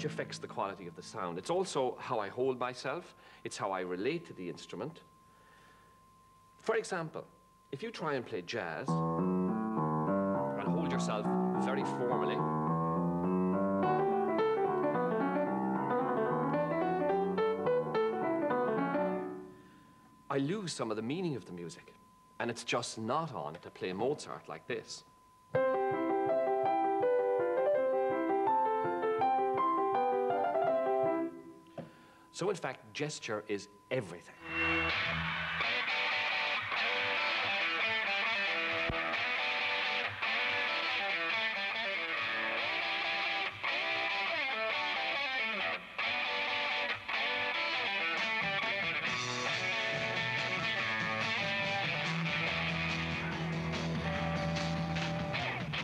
which affects the quality of the sound. It's also how I hold myself, it's how I relate to the instrument. For example, if you try and play jazz and hold yourself very formally, I lose some of the meaning of the music. And it's just not on to play Mozart like this. So in fact, gesture is everything.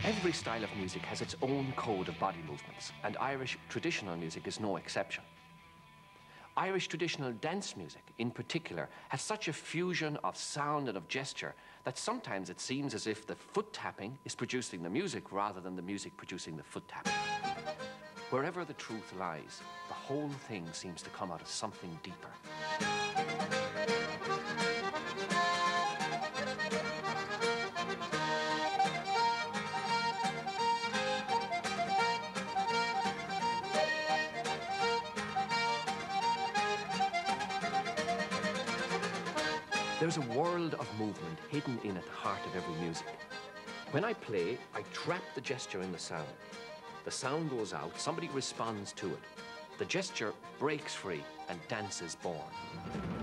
Every style of music has its own code of body movements, and Irish traditional music is no exception. Irish traditional dance music, in particular, has such a fusion of sound and of gesture that sometimes it seems as if the foot tapping is producing the music rather than the music producing the foot tapping. Wherever the truth lies, the whole thing seems to come out of something deeper. Hidden in at the heart of every music. When I play, I trap the gesture in the sound. The sound goes out, somebody responds to it. The gesture breaks free and dance is born.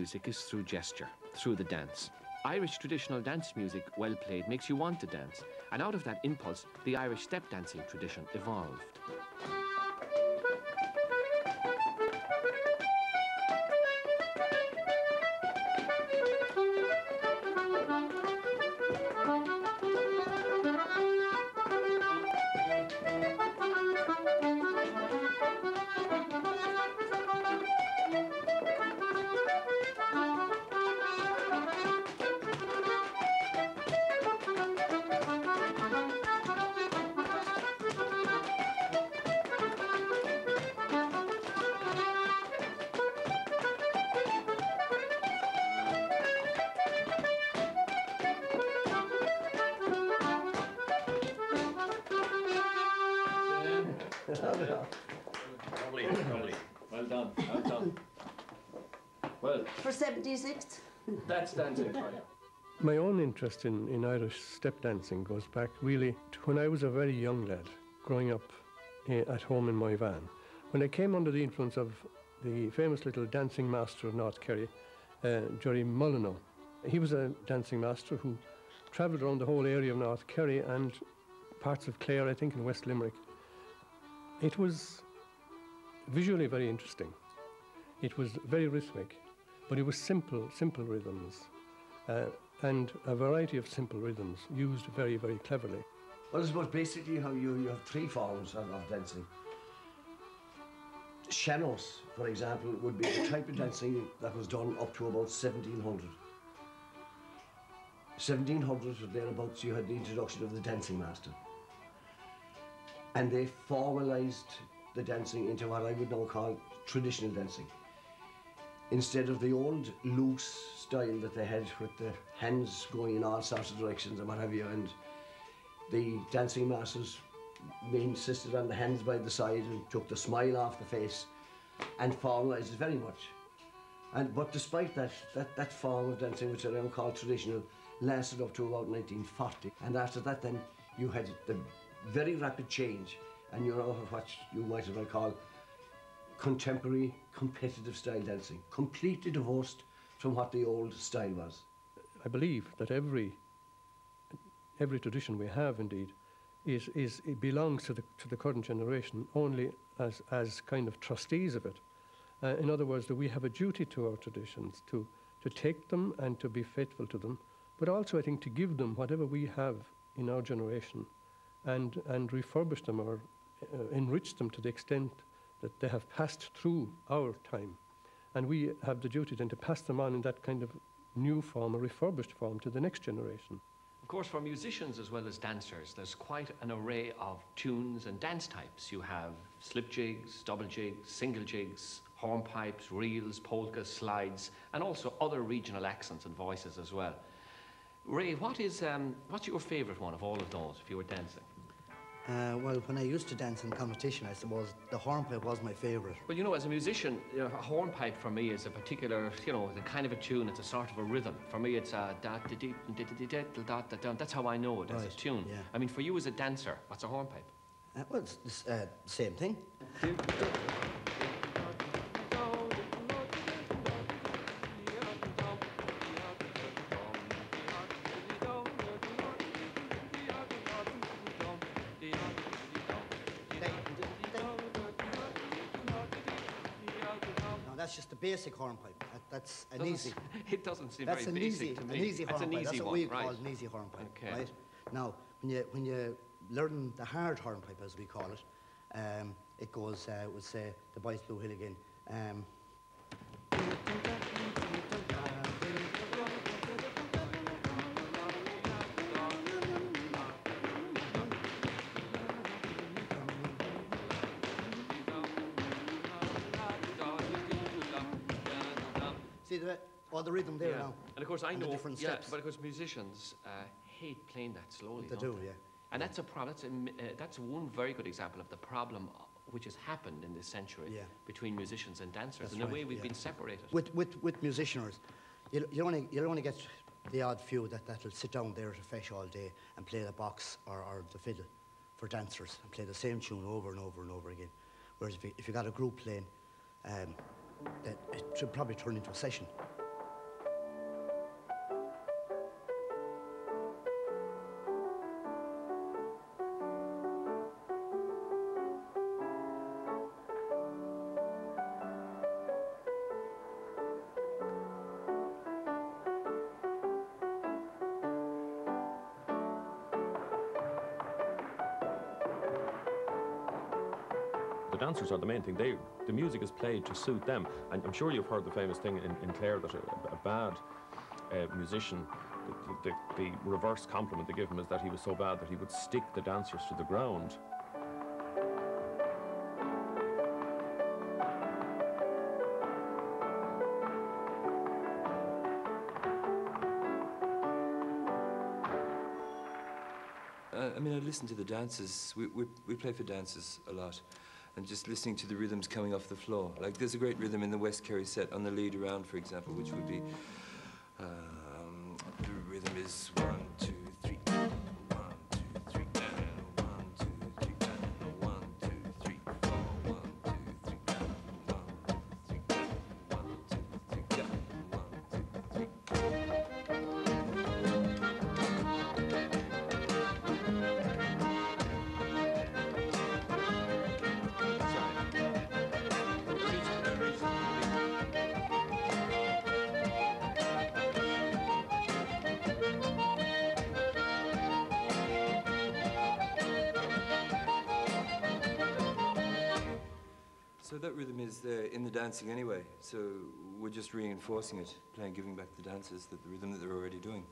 Music is through gesture, through the dance. Irish traditional dance music, well played, makes you want to dance. And out of that impulse, the Irish step dancing tradition evolved. Interest in, in Irish step dancing goes back really to when I was a very young lad, growing up eh, at home in Moyvane. When I came under the influence of the famous little dancing master of North Kerry, uh, Jerry Molyneaux. He was a dancing master who travelled around the whole area of North Kerry and parts of Clare, I think, in West Limerick. It was visually very interesting. It was very rhythmic, but it was simple, simple rhythms. Uh, and a variety of simple rhythms used very, very cleverly. Well, I suppose basically how you, you have three forms of, of dancing. Sean-nós, for example, would be the type of dancing that was done up to about 1700. 1700 or thereabouts, you had the introduction of the dancing master. And they formalized the dancing into what I would now call traditional dancing. Instead of the old loose style that they had with the hands going in all sorts of directions and what have you, and the dancing masters insisted on the hands by the side and took the smile off the face and formalized it very much. And but despite that, that, that form of dancing, which I now call traditional, lasted up to about 1940. And after that, then you had the very rapid change, and you know what you might as well call contemporary competitive style dancing, completely divorced from what the old style was. I believe that every every tradition we have, indeed, is, is it belongs to the to the current generation only as as kind of trustees of it. Uh, in other words, that we have a duty to our traditions to to take them and to be faithful to them, but also I think to give them whatever we have in our generation, and and refurbish them or uh, enrich them to the extent that they have passed through our time, and we have the duty then to pass them on in that kind of new form, a refurbished form, to the next generation. Of course, for musicians as well as dancers, there's quite an array of tunes and dance types. You have slip jigs, double jigs, single jigs, hornpipes, reels, polkas, slides, and also other regional accents and voices as well. Ray, what is um, what's your favourite one of all of those if you were dancing? Uh, well, when I used to dance in competition, I suppose the hornpipe was my favourite. Well, you know, as a musician, you know, a hornpipe for me is a particular, you know, the kind of a tune. It's a sort of a rhythm. For me, it's a da da dee da da da da da da. That's how I know it as a Right, tune. yeah. I mean, for you as a dancer, what's a hornpipe? Uh, well, it's the uh, same thing. That's an Doesn't easy. It doesn't seem That's very an basic easy, to an me. easy That's an easy That's what we right. call an easy hornpipe, Okay. right? Now, when you when you learn the hard hornpipe, as we call it, um, it goes uh, with say the boys Blue Hill again. Um, the the rhythm there Yeah. now. And of course, I and the know, different yeah, steps. but of course, musicians uh, hate playing that slowly. They do, yeah. And that's a problem. That's, uh, that's one very good example of the problem uh, which has happened in this century Yeah. between musicians and dancers, That's and the right, way we've yeah. been separated. With, with, with musicians, you'll, you'll, only, you'll only get the odd few that, that'll sit down there at a feis all day and play the box or, or the fiddle for dancers and play the same tune over and over and over again. Whereas if you, if you got a group playing, um, that it should probably turn into a session. They, the music is played to suit them. And I'm sure you've heard the famous thing in, in Clare that a, a bad uh, musician, the, the, the reverse compliment they give him is that he was so bad that he would stick the dancers to the ground. Uh, I mean, I listen to the dances. We, we, we play for dances a lot. And just listening to the rhythms coming off the floor. Like, there's a great rhythm in the West Kerry set on the lead around, for example, which would be. So we're just reinforcing it, playing, giving back the dancers that the rhythm that they're already doing.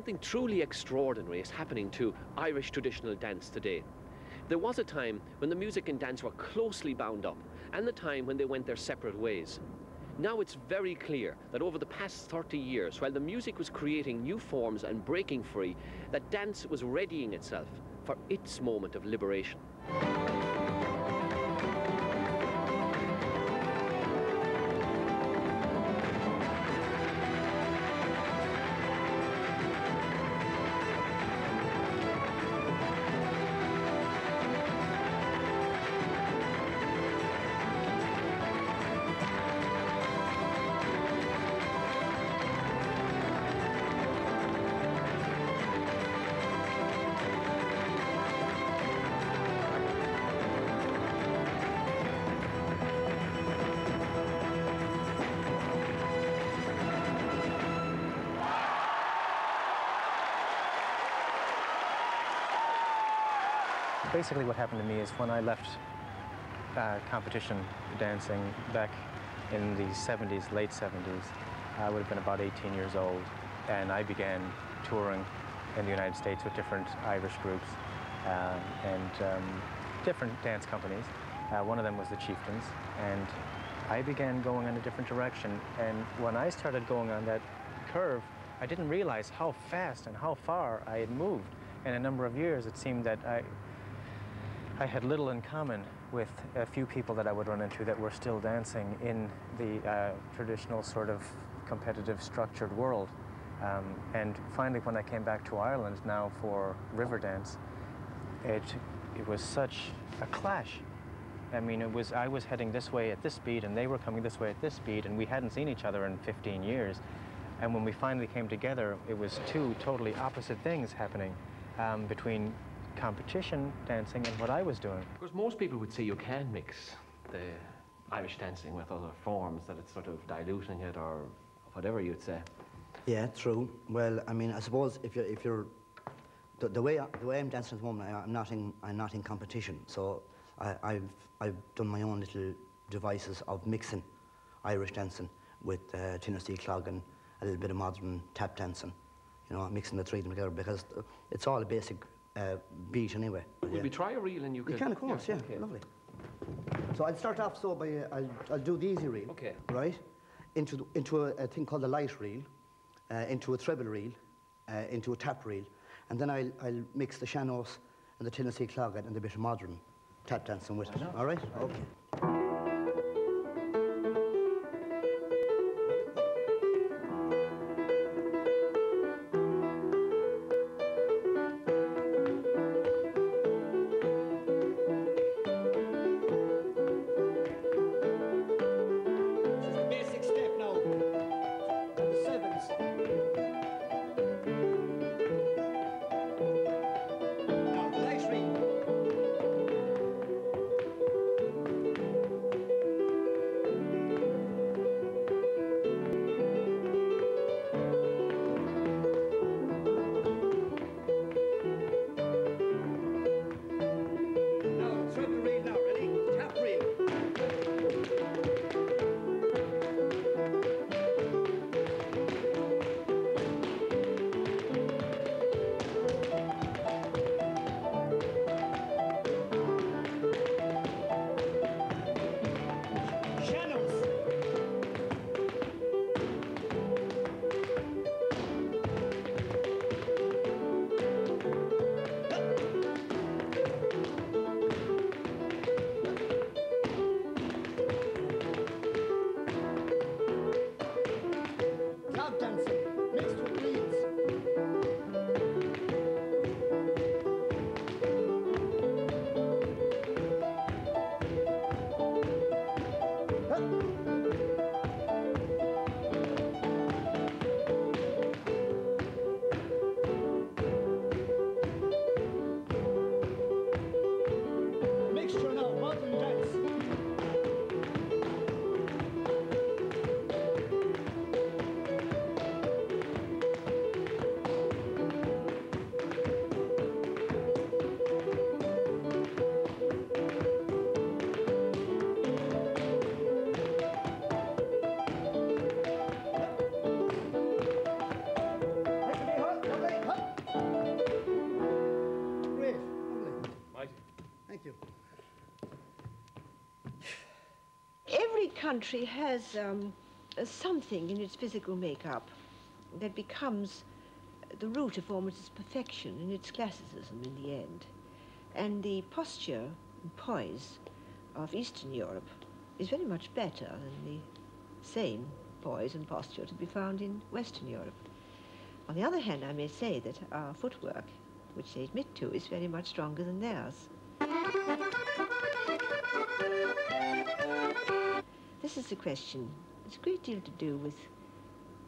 Something truly extraordinary is happening to Irish traditional dance today. There was a time when the music and dance were closely bound up, and the time when they went their separate ways. Now it's very clear that over the past 30 years, while the music was creating new forms and breaking free, that dance was readying itself for its moment of liberation. Basically, what happened to me is when I left uh, competition dancing back in the 70s, late 70s, I would have been about 18 years old, and I began touring in the United States with different Irish groups uh, and um, different dance companies. Uh, one of them was the Chieftains, and I began going in a different direction. And when I started going on that curve, I didn't realize how fast and how far I had moved. In a number of years, it seemed that I, I had little in common with a few people that I would run into that were still dancing in the uh, traditional sort of competitive structured world. Um, and finally, when I came back to Ireland now for Riverdance, it, it was such a clash. I mean, it was, I was heading this way at this speed, and they were coming this way at this speed, and we hadn't seen each other in 15 years. And when we finally came together, it was two totally opposite things happening um, between competition dancing and what I was doing. Because most people would say you can mix the Irish dancing with other forms, that it's sort of diluting it or whatever you'd say. Yeah, true. Well, I mean, I suppose if you're, if you're the, the way I, the way I'm dancing at the moment, I, am not in I'm not in competition. So I, I've I've done my own little devices of mixing Irish dancing with uh, Tennessee clog and a little bit of modern tap dancing. You know, mixing the three of them together because it's all a basic uh, beat anyway. Will yeah. we try a reel and you You can? can, of course, yeah, okay. lovely. So I'll start off so by, uh, I'll, I'll do the easy reel. Okay. Right? Into, the, into a, a thing called the light reel, uh, into a treble reel, uh, into a tap reel, and then I'll, I'll mix the Sean-nós and the Tennessee Clogget and the bit of modern tap dancing with it. All right? Okay. Country has um, something in its physical makeup that becomes the root of almost its perfection and its classicism in the end. And the posture and poise of Eastern Europe is very much better than the same poise and posture to be found in Western Europe. On the other hand, I may say that our footwork, which they admit to, is very much stronger than theirs. This is a question. It's a great deal to do with,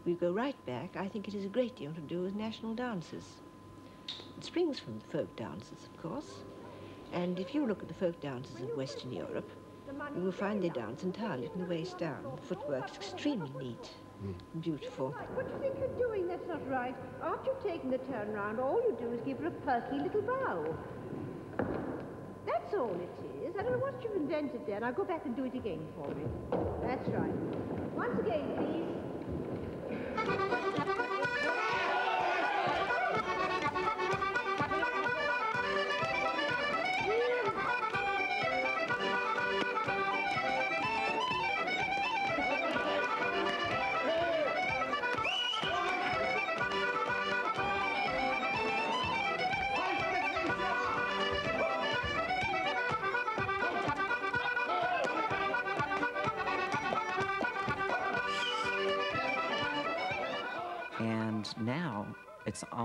we go right back, I think it is a great deal to do with national dances. It springs from the folk dances, of course. And if you look at the folk dances of Western Europe, you will find they dance entirely from the waist down. The footwork is extremely neat and hmm. beautiful. What do you think you're doing? That's not right. After you've taken the turn round, all you do is give her a perky little bow. That's all it is. I don't know what you've invented there. Now go back and do it again for me. That's right. Once again, please.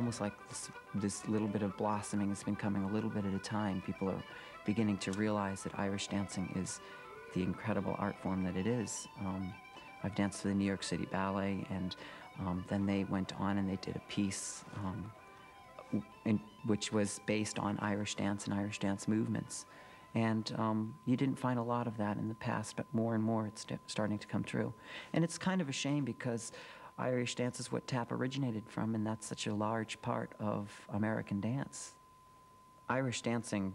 Almost like this, this little bit of blossoming has been coming a little bit at a time. People are beginning to realize that Irish dancing is the incredible art form that it is. Um, I've danced for the New York City Ballet, and um, then they went on and they did a piece um, in, which was based on Irish dance and Irish dance movements. And um, you didn't find a lot of that in the past, but more and more it's starting to come true. And it's kind of a shame because Irish dance is what tap originated from, and that's such a large part of American dance. Irish dancing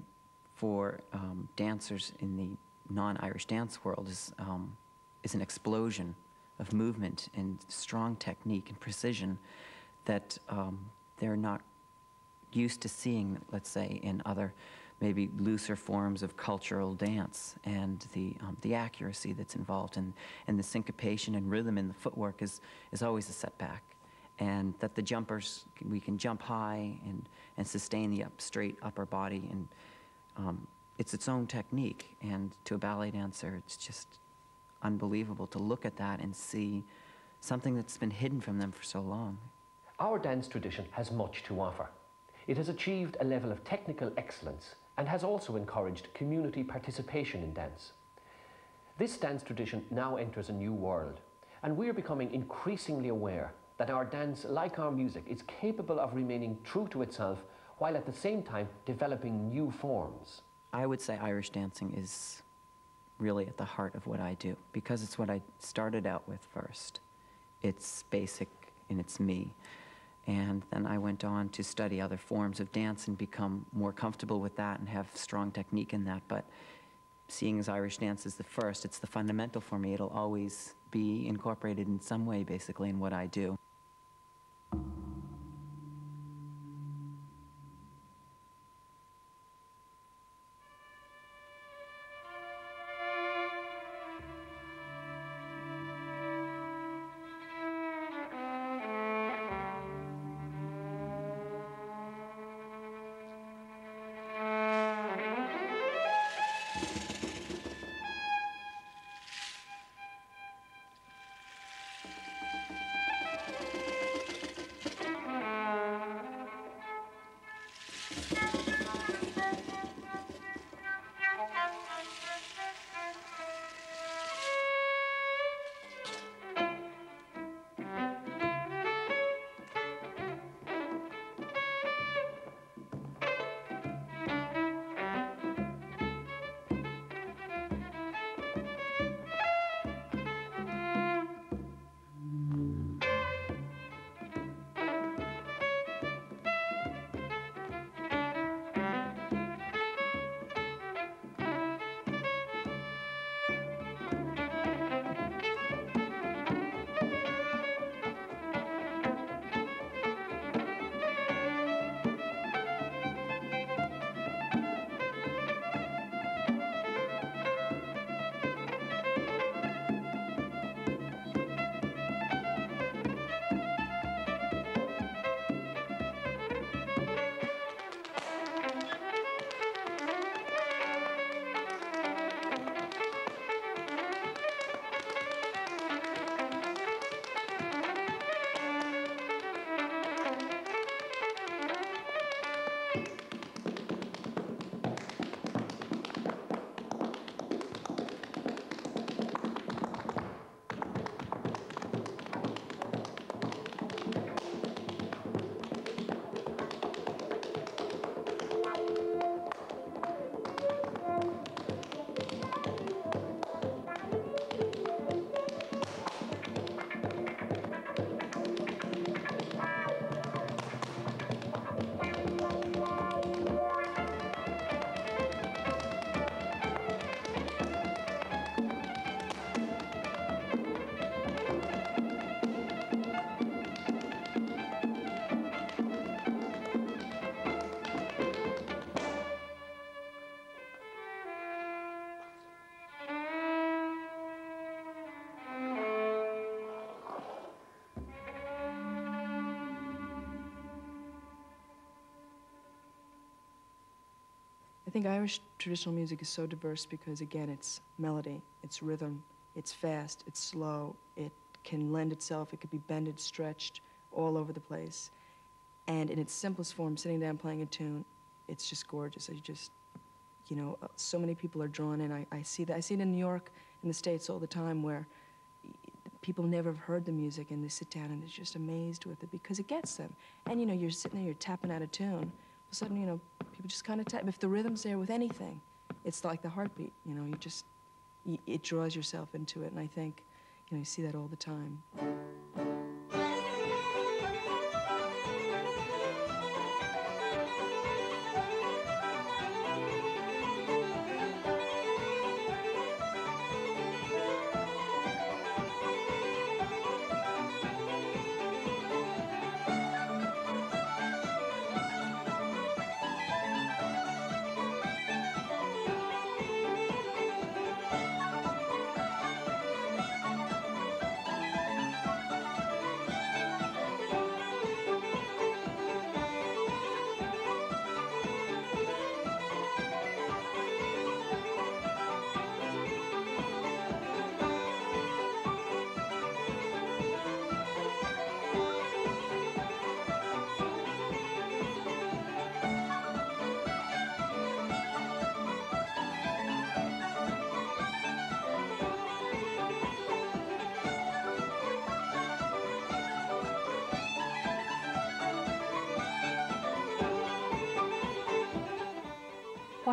for um, dancers in the non-Irish dance world is um, is an explosion of movement and strong technique and precision that um, they're not used to seeing, let's say, in other maybe looser forms of cultural dance and the, um, the accuracy that's involved and, and the syncopation and rhythm in the footwork is, is always a setback. And that the jumpers, we can jump high and, and sustain the up, straight upper body. And um, it's its own technique. And to a ballet dancer, it's just unbelievable to look at that and see something that's been hidden from them for so long. Our dance tradition has much to offer. It has achieved a level of technical excellence and has also encouraged community participation in dance. This dance tradition now enters a new world, and we are becoming increasingly aware that our dance, like our music, is capable of remaining true to itself while at the same time developing new forms. I would say Irish dancing is really at the heart of what I do because it's what I started out with first. It's basic and it's me. And then I went on to study other forms of dance and become more comfortable with that and have strong technique in that. But seeing as Irish dance is the first, it's the fundamental for me. It'll always be incorporated in some way, basically, in what I do. Think Irish traditional music is so diverse because, again, it's melody, it's rhythm, it's fast, it's slow, it can lend itself, it could be bended, stretched, all over the place. And in its simplest form, sitting down playing a tune, it's just gorgeous. I just, you know, uh, so many people are drawn in. I, I see that. I see it in New York, in the States all the time where people never have heard the music and they sit down and they're just amazed with it because it gets them. And, you know, you're sitting there, you're tapping out a tune. All of a sudden, you know, people just kind of tap. If the rhythm's there with anything, it's like the heartbeat, you know, you just, it draws yourself into it. And I think, you know, you see that all the time.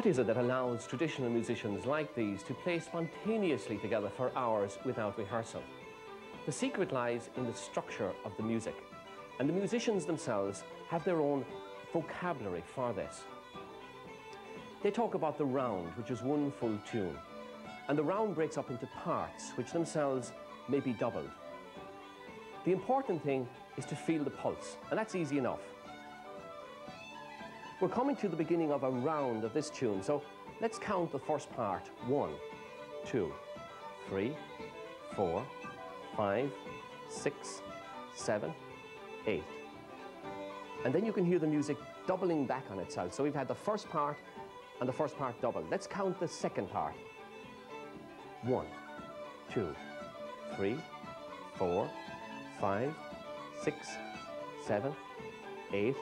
Is it that allows traditional musicians like these to play spontaneously together for hours without rehearsal? The secret lies in the structure of the music, and the musicians themselves have their own vocabulary for this. They talk about the round, which is one full tune, and the round breaks up into parts, which themselves may be doubled. The important thing is to feel the pulse, and that's easy enough. We're coming to the beginning of a round of this tune, so let's count the first part. One, two, three, four, five, six, seven, eight. And then you can hear the music doubling back on itself. So we've had the first part and the first part doubled. Let's count the second part. One, two, three, four, five, six, seven, eight,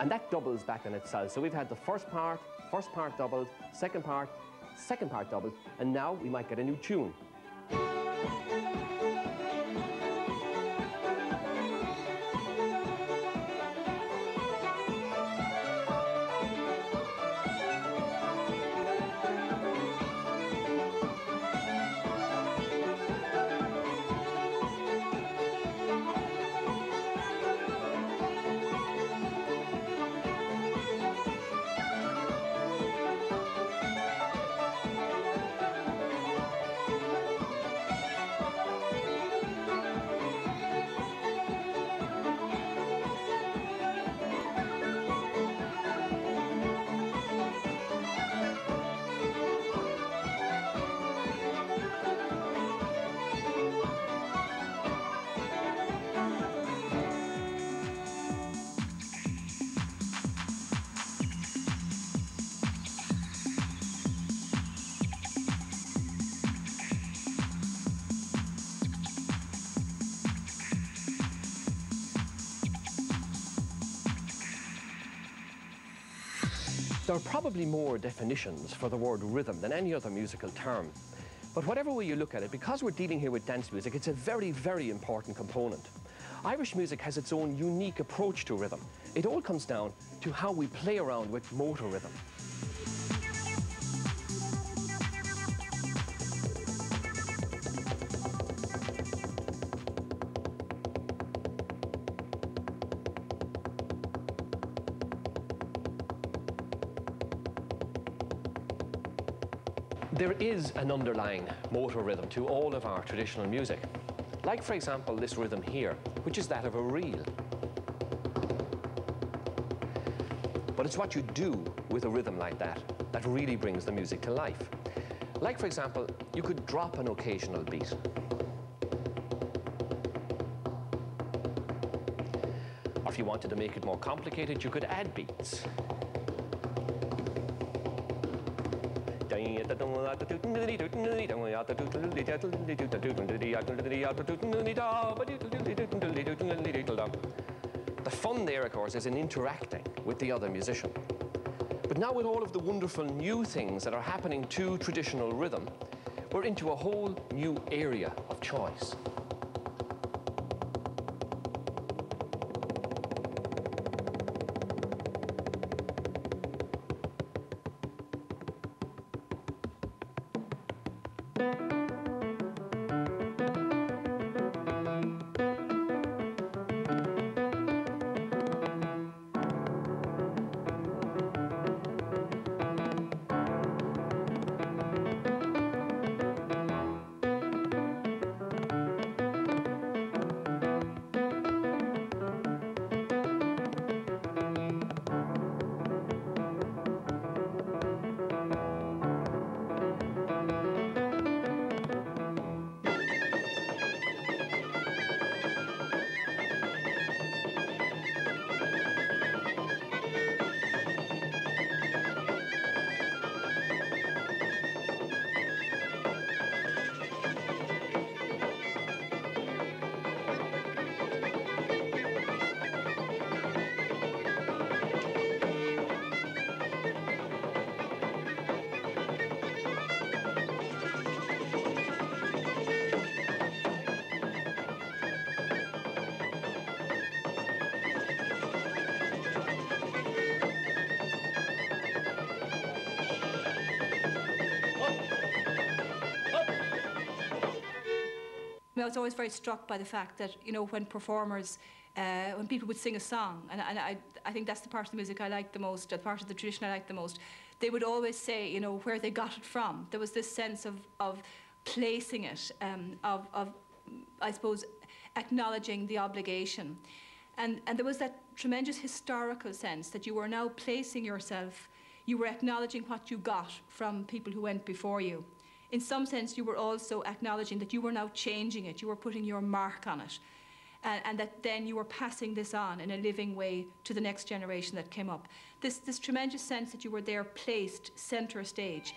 and that doubles back on itself. So we've had the first part, first part doubled, second part, second part doubled, and now we might get a new tune. Are probably more definitions for the word rhythm than any other musical term. But whatever way you look at it, because we're dealing here with dance music, it's a very, very important component. Irish music has its own unique approach to rhythm. It all comes down to how we play around with motor rhythm. Is an underlying motor rhythm to all of our traditional music. Like, for example, this rhythm here, which is that of a reel. But it's what you do with a rhythm like that that really brings the music to life. Like, for example, you could drop an occasional beat. Or if you wanted to make it more complicated, you could add beats. The fun there, of course, is in interacting with the other musician. But now with all of the wonderful new things that are happening to traditional rhythm, we're into a whole new area of choice. Was always very struck by the fact that, you know, when performers, uh, when people would sing a song, and, and I, I think that's the part of the music I like the most, the part of the tradition I like the most, they would always say, you know, where they got it from. There was this sense of, of placing it, um, of, of, I suppose, acknowledging the obligation. And, and there was that tremendous historical sense that you were now placing yourself, you were acknowledging what you got from people who went before you in some sense, you were also acknowledging that you were now changing it, you were putting your mark on it, and, and, that then you were passing this on in a living way to the next generation that came up. This, this tremendous sense that you were there placed centre stage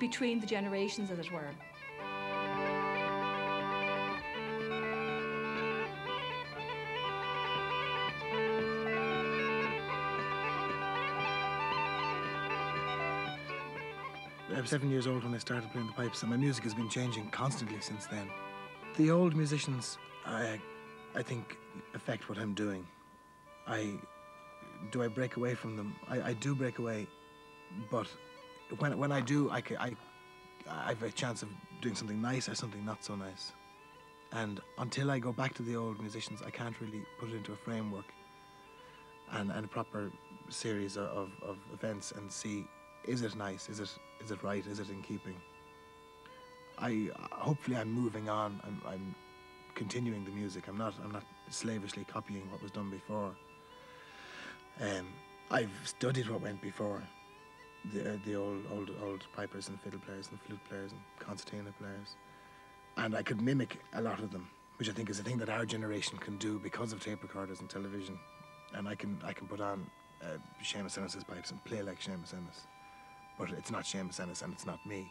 between the generations, as it were. Was seven years old when I started playing the pipes, and my music has been changing constantly since then. The old musicians, I, I think, affect what I'm doing. I do I break away from them? I, I do break away, but when when I do, I, I I have a chance of doing something nice or something not so nice. And until I go back to the old musicians, I can't really put it into a framework and, and a proper series of, of events and see is it nice? Is it is it right? Is it in keeping? I hopefully I'm moving on. I'm, I'm continuing the music. I'm not I'm not slavishly copying what was done before. Um, I've studied what went before. The uh, the old old old pipers and fiddle players and flute players and concertina players, and I could mimic a lot of them, which I think is a thing that our generation can do because of tape recorders and television, and I can I can put on uh, Seamus Ennis's pipes and play like Seamus Ennis but it's not Seamus Ennis and it's not me.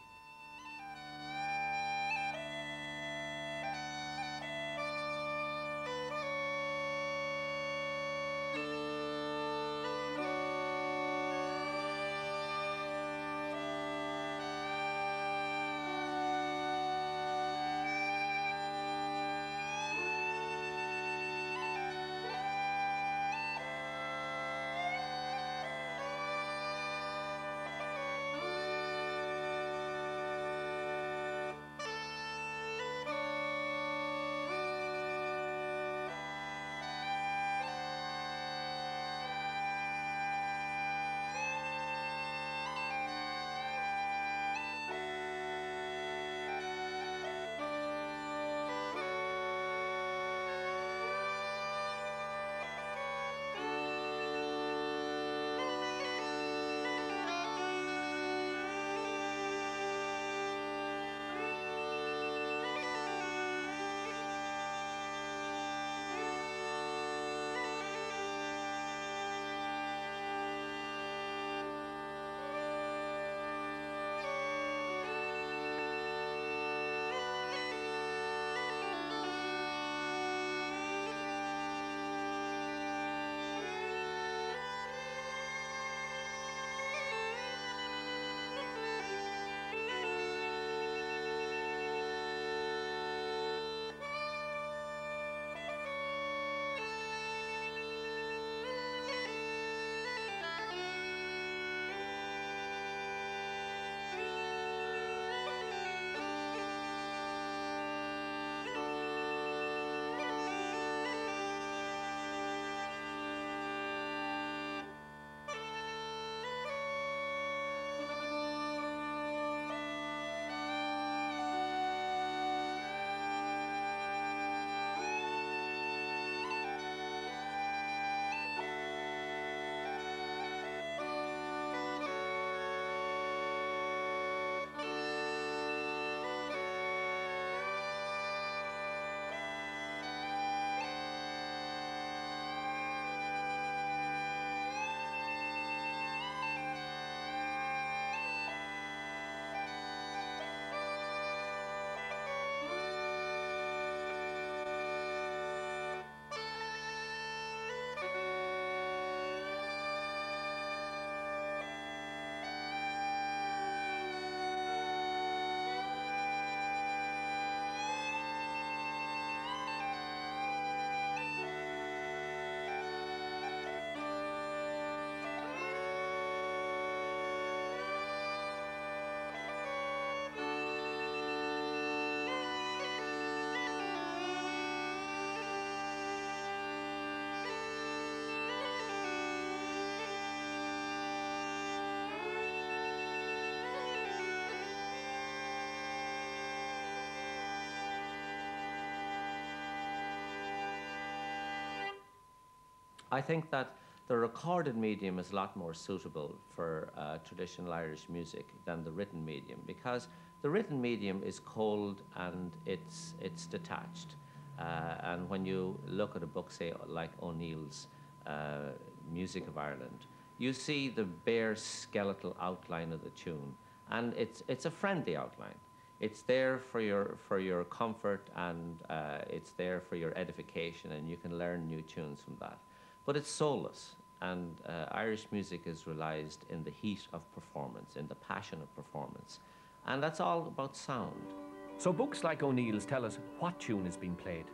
I think that the recorded medium is a lot more suitable for uh, traditional Irish music than the written medium because the written medium is cold and it's, it's detached. Uh, and when you look at a book, say, like O'Neill's uh, Music of Ireland, you see the bare skeletal outline of the tune. And it's, it's a friendly outline. It's there for your, for your comfort and uh, it's there for your edification, and you can learn new tunes from that. But it's soulless, and uh, Irish music is realized in the heat of performance, in the passion of performance. And that's all about sound. So books like O'Neill's tell us what tune is being played.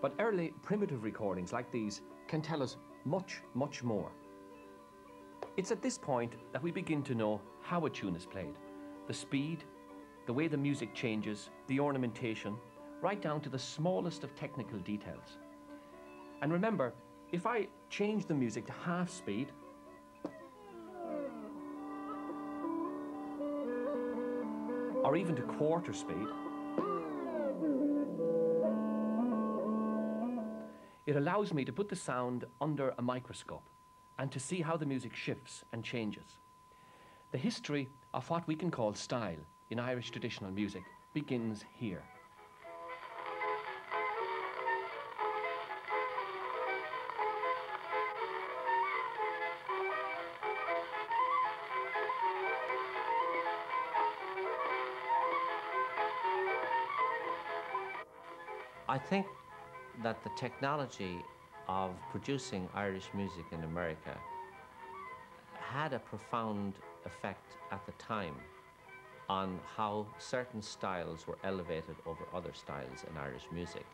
But early primitive recordings like these can tell us much, much more. It's at this point that we begin to know how a tune is played. The speed, the way the music changes, the ornamentation, right down to the smallest of technical details. And remember, if I change the music to half speed, or even to quarter speed, it allows me to put the sound under a microscope and to see how the music shifts and changes. The history of what we can call style in Irish traditional music begins here. I think that the technology of producing Irish music in America had a profound effect at the time on how certain styles were elevated over other styles in Irish music.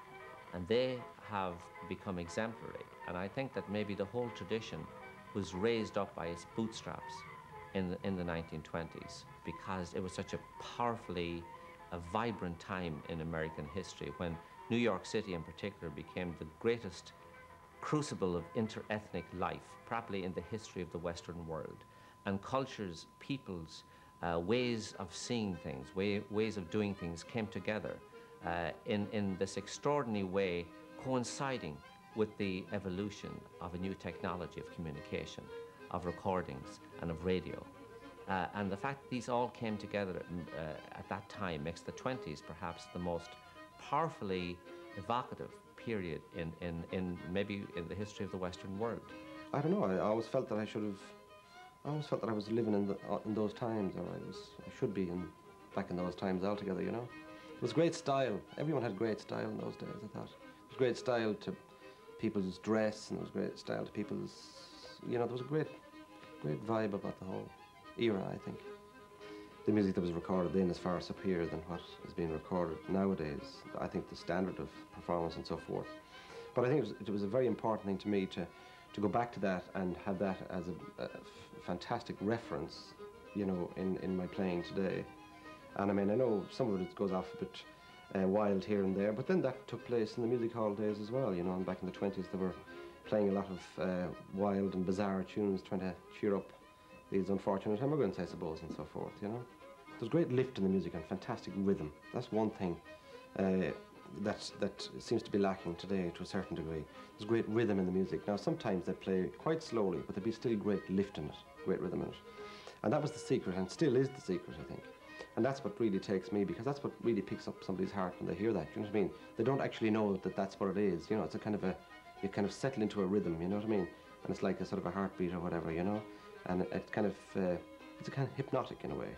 And they have become exemplary. And I think that maybe the whole tradition was raised up by its bootstraps in the, in the 1920s because it was such a powerfully a vibrant time in American history when New York City in particular became the greatest crucible of inter-ethnic life, probably in the history of the Western world. And cultures, peoples, uh, ways of seeing things, way, ways of doing things came together uh, in, in this extraordinary way, coinciding with the evolution of a new technology of communication, of recordings, and of radio. Uh, and the fact that these all came together uh, at that time makes the 20s perhaps the most powerfully evocative period in, in, in maybe in the history of the Western world. I don't know. I always felt that I should have. I always felt that I was living in, the, in those times, or I was. I should be in back in those times altogether. You know, it was great style. Everyone had great style in those days. I thought it was great style to people's dress, and it was great style to people's. You know, there was a great, great vibe about the whole era. I think the music that was recorded then is far superior than what is being recorded nowadays. I think the standard of performance and so forth. But I think it was, it was a very important thing to me to, to go back to that and have that as a, fantastic reference, you know, in, in my playing today. And I mean, I know some of it goes off a bit uh, wild here and there, but then that took place in the music hall days as well, you know, and back in the 20s they were playing a lot of uh, wild and bizarre tunes trying to cheer up these unfortunate immigrants, I suppose, and so forth, you know. There's great lift in the music and fantastic rhythm. That's one thing uh, that, that seems to be lacking today to a certain degree. There's great rhythm in the music. Now, sometimes they play quite slowly, but there'd be still great lift in it, great rhythm in it. And that was the secret, and still is the secret, I think. And that's what really takes me, because that's what really picks up somebody's heart when they hear that. You know what I mean? They don't actually know that that's what it is. You know, it's a kind of a, you kind of settle into a rhythm, you know what I mean? And it's like a sort of a heartbeat or whatever, you know? And it's kind of uh, it's kind of hypnotic in a way.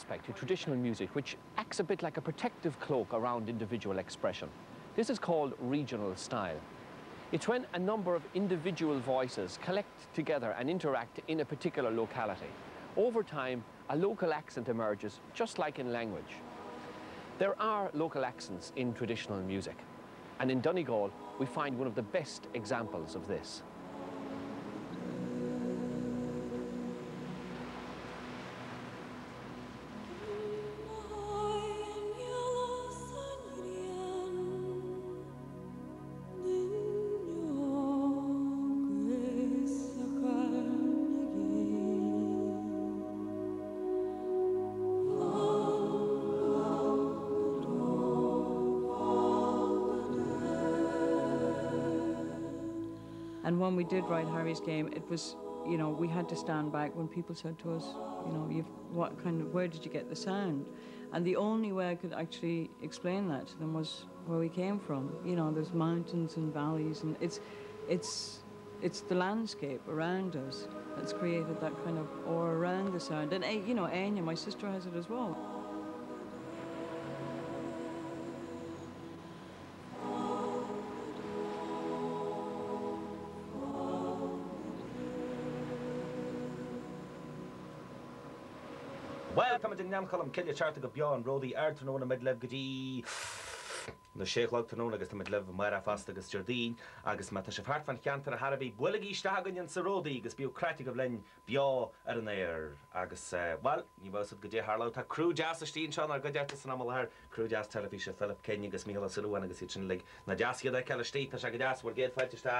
Aspect to traditional music which acts a bit like a protective cloak around individual expression. This is called regional style. It's when a number of individual voices collect together and interact in a particular locality. Over time, a local accent emerges, just like in language. There are local accents in traditional music, and in Donegal, we find one of the best examples of this. When we did write Harry's game, it was, you know, we had to stand back when people said to us, you know, you've, what kind of, where did you get the sound? And the only way I could actually explain that to them was where we came from. You know, there's mountains and valleys, and it's, it's, it's the landscape around us that's created that kind of aura around the sound. And, eh, you know, Enya, my sister, has it as well. am yn dyn am chalam o charta yn bion, roddi ar tyn o'n ymwyd lef gydi. Na séhlaachtanóna agus mid leh mar a fast agus Jordín agus me se fart fan cheantar a Harbí buigí stagan sa ródaí agus bíú creiti go blein beá ar an éir agus well ní bh go dé Harlá tá cruú jazz tíín seán ar godeachta san am ir cruú jazz telefíe Philip Kenny agus mí suúin agus sin le na jazzciad a ceile stéit a go deas bhar géad feitiste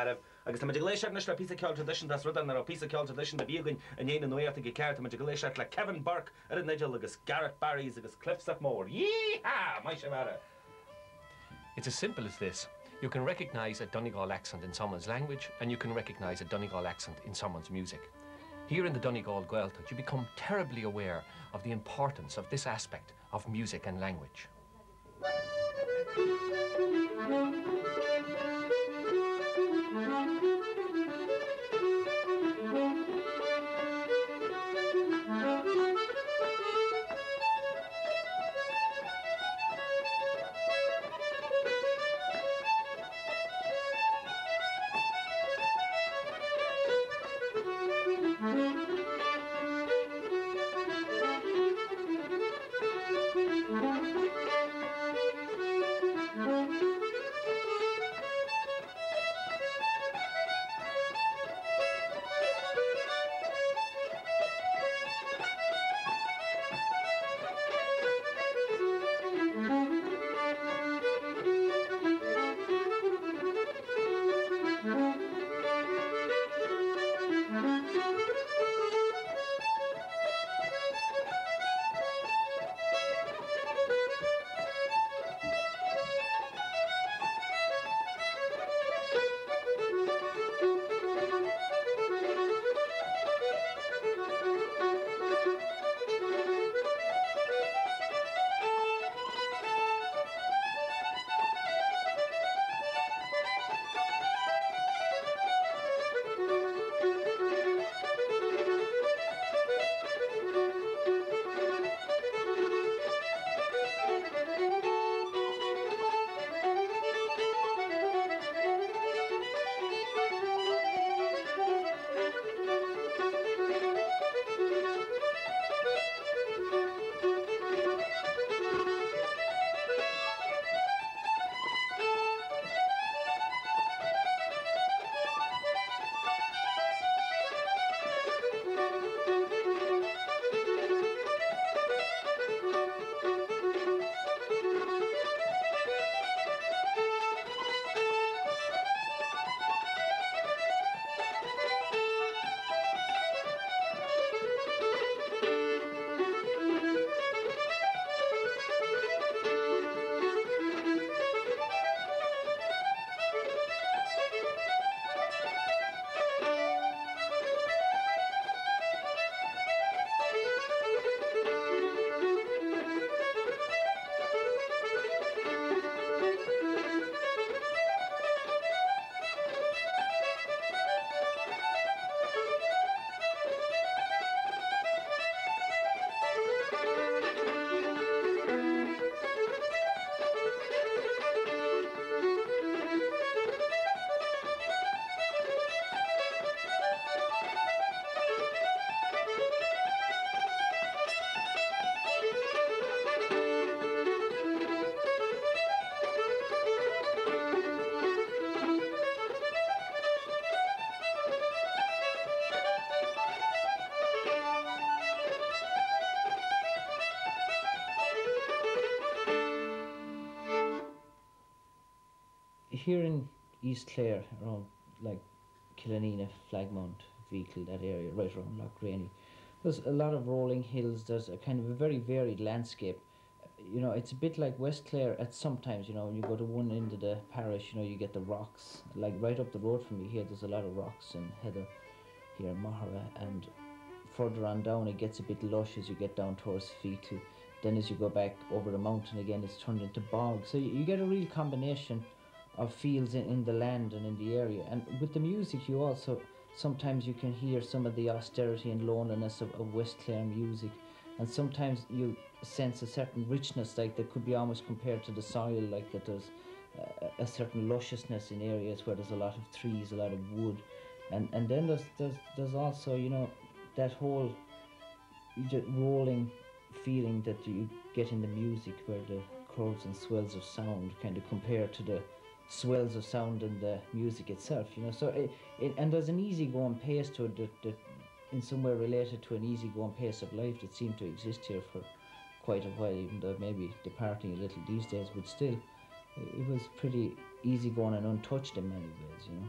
agus tá lééis na pí ceil tradition as rudan ar pí ceil tradition a bígann a néana nuirta go ceart a lééis le Kevin Burke ar an neidir agus Garrett Barrys agus Cliffsach mór. Yí ha mai sem mara. It's as simple as this. You can recognise a Donegal accent in someone's language and you can recognise a Donegal accent in someone's music. Here in the Donegal Gaeltacht, you become terribly aware of the importance of this aspect of music and language. Here in East Clare, around like Killanena, Flagmount, Feakle, that area, right around Lough there's a lot of rolling hills. There's a kind of a very varied landscape. You know, it's a bit like West Clare at sometimes, you know, when you go to one end of the parish, you know, you get the rocks. Like right up the road from me here, there's a lot of rocks and heather here in Maghera. And further on down, it gets a bit lush as you get down towards Feakle. Then as you go back over the mountain again, it's turned into bog. So you, you get a real combination of fields in, in the land and in the area. And with the music, you also sometimes you can hear some of the austerity and loneliness of, of West Clare music. And sometimes you sense a certain richness, like that could be almost compared to the soil, like that there's a, a certain lusciousness in areas where there's a lot of trees, a lot of wood. And, and then there's, there's, there's also, you know, that whole rolling feeling that you get in the music where the chords and swells of sound kind of compare to the swells of sound in the music itself, you know. So it, it and there's an easygoing pace to it that, that in some way related to an easygoing pace of life that seemed to exist here for quite a while, even though maybe departing a little these days, but still, it was pretty easygoing and untouched in many ways, you know.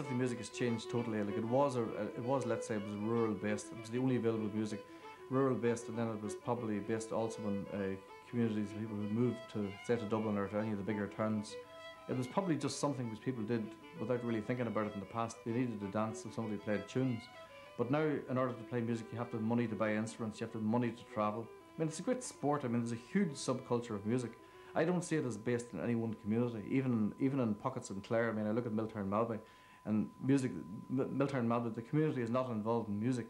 Of the music has changed totally. Like it was, a, it was, let's say, it was rural based. It was the only available music, rural based, and then it was probably based also in uh, communities, of people who moved to, say, to Dublin or to any of the bigger towns. It was probably just something which people did without really thinking about it in the past. They needed to dance if somebody played tunes. But now, in order to play music, you have to have money to buy instruments, you have to have money to travel. I mean, it's a great sport. I mean, there's a huge subculture of music. I don't see it as based in any one community, even even in pockets in Clare. I mean, I look at Miltown Malbay. And music, Miltown Malbay, the community is not involved in music,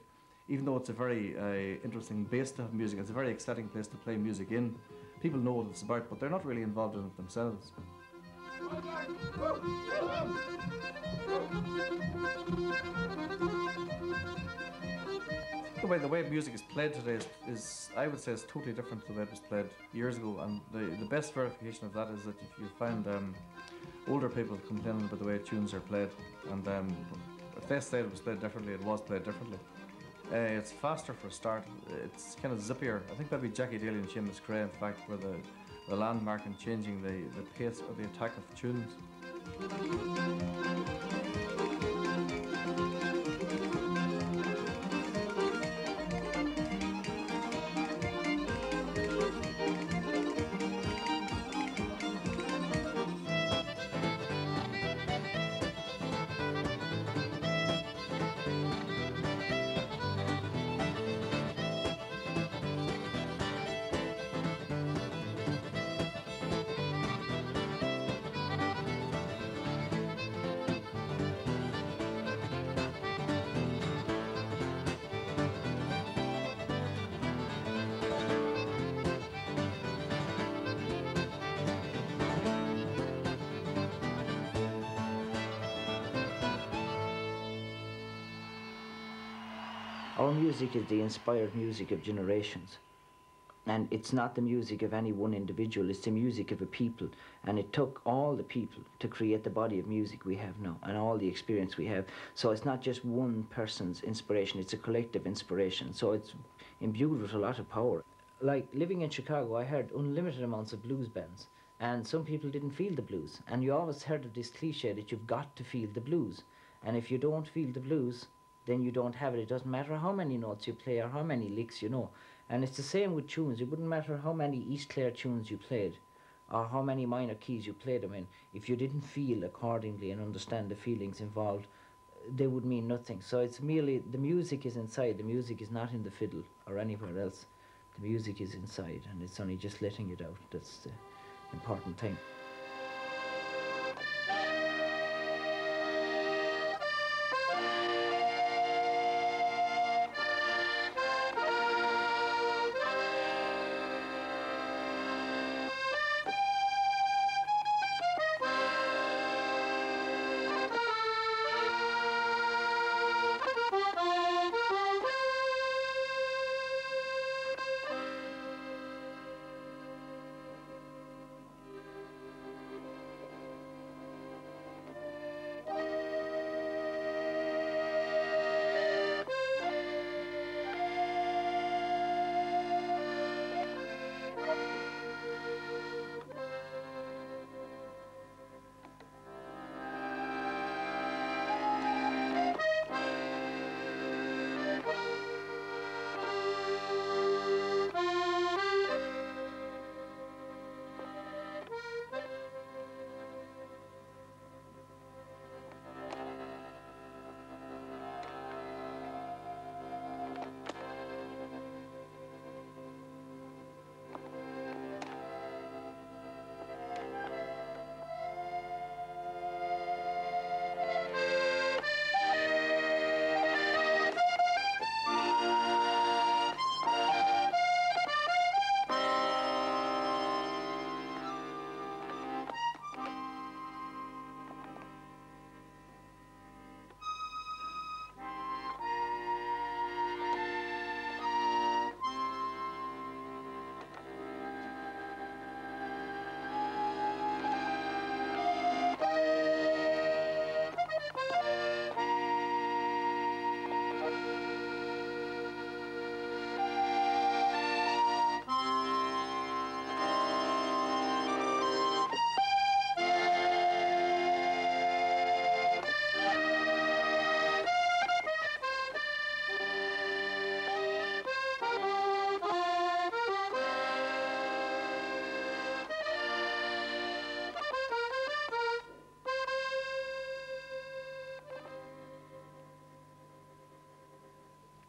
even though it's a very uh, interesting base to have music. It's a very exciting place to play music in. People know what it's about, but they're not really involved in it themselves. The way the way music is played today is, is, I would say, is totally different to the way it was played years ago. And the, the best verification of that is that if you find um, older people complaining about the way tunes are played, and um, if they said it was played differently, it was played differently. Uh, it's faster for a start. It's kind of zippier. I think that'd be Jackie Daly and Seamus Creagh, in fact, were the, the landmark in changing the, the pace or the attack of tunes. Music is the inspired music of generations. And it's not the music of any one individual, it's the music of a people. And it took all the people to create the body of music we have now and all the experience we have. So it's not just one person's inspiration, it's a collective inspiration. So it's imbued with a lot of power. Like living in Chicago, I heard unlimited amounts of blues bands. And some people didn't feel the blues. And you always heard of this cliche that you've got to feel the blues. And if you don't feel the blues, then you don't have it. It doesn't matter how many notes you play or how many licks you know. And it's the same with tunes. It wouldn't matter how many East Clare tunes you played or how many minor keys you played them in, if you didn't feel accordingly and understand the feelings involved, they would mean nothing. So it's merely the music is inside. The music is not in the fiddle or anywhere else. The music is inside, and it's only just letting it out. That's the important thing.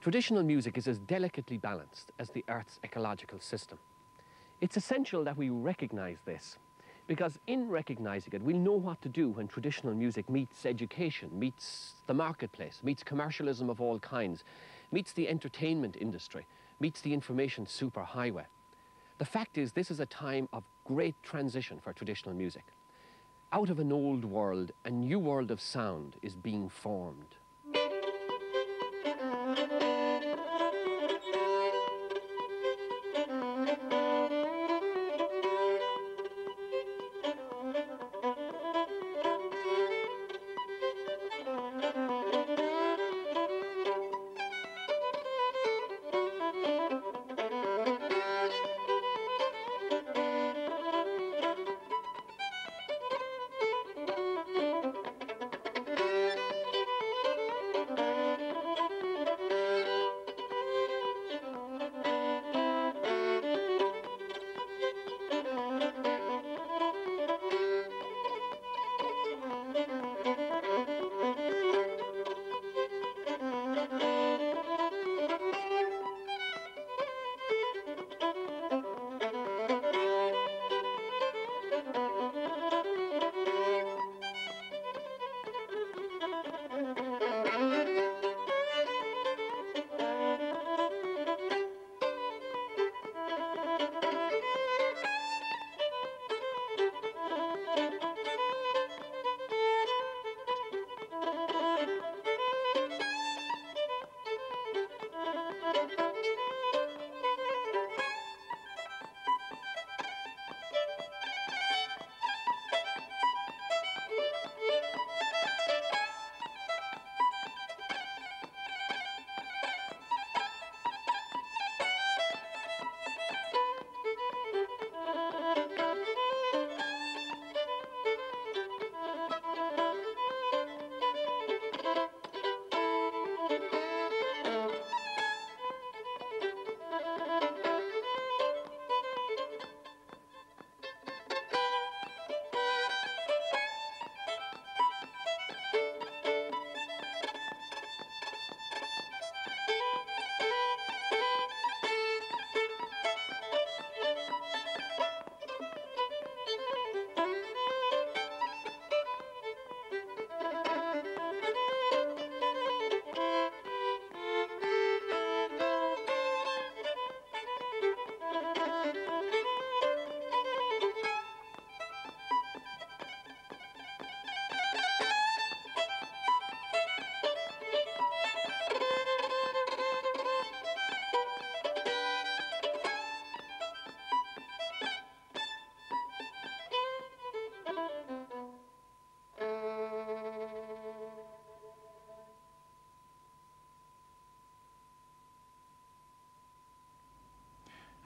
Traditional music is as delicately balanced as the Earth's ecological system. It's essential that we recognise this, because in recognising it, we'll know what to do when traditional music meets education, meets the marketplace, meets commercialism of all kinds, meets the entertainment industry, meets the information superhighway. The fact is, this is a time of great transition for traditional music. Out of an old world, a new world of sound is being formed.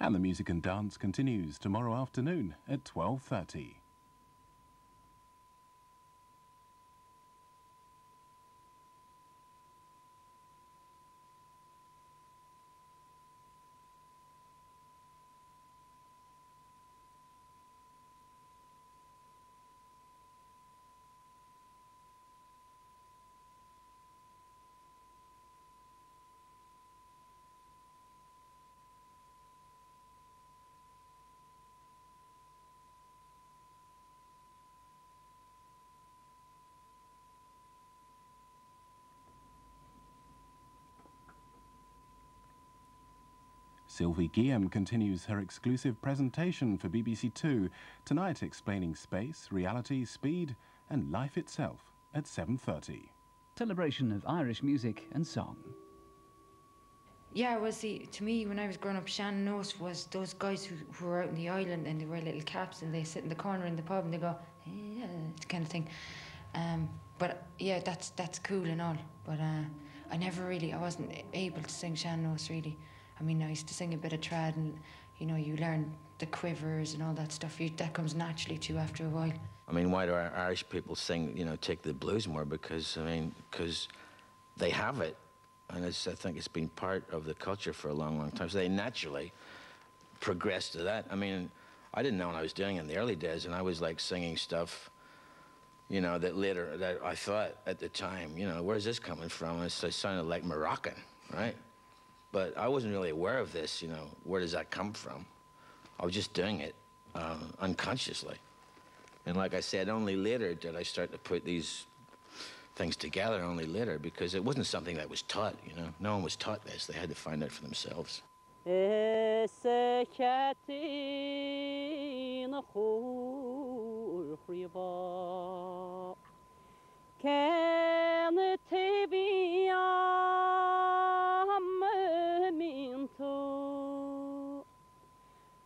And the music and dance continues tomorrow afternoon at 12.30. Sylvie Guillaume continues her exclusive presentation for BBC Two, tonight explaining space, reality, speed and life itself at 7.30. Celebration of Irish music and song. Yeah, well, see, to me, when I was growing up, sean-nós was those guys who, who were out in the island and they wear little caps and they sit in the corner in the pub and they go, yeah, kind of thing. Um, but yeah, that's that's cool and all. But uh, I never really, I wasn't able to sing sean-nós really. I mean, I used to sing a bit of trad, and you know, you learn the quivers and all that stuff. You, that comes naturally to you after a while. I mean, why do our Irish people sing, you know, take the blues more? Because I mean, because they have it, and I think it's been part of the culture for a long, long time. So they naturally progress to that. I mean, I didn't know what I was doing in the early days, and I was like singing stuff you know, that later, that I thought at the time, you know, where's this coming from? It sounded like Moroccan, right? But I wasn't really aware of this, you know, where does that come from? I was just doing it uh, unconsciously. And like I said, only later did I start to put these things together, only later, because it wasn't something that was taught, you know. No one was taught this. They had to find out for themselves.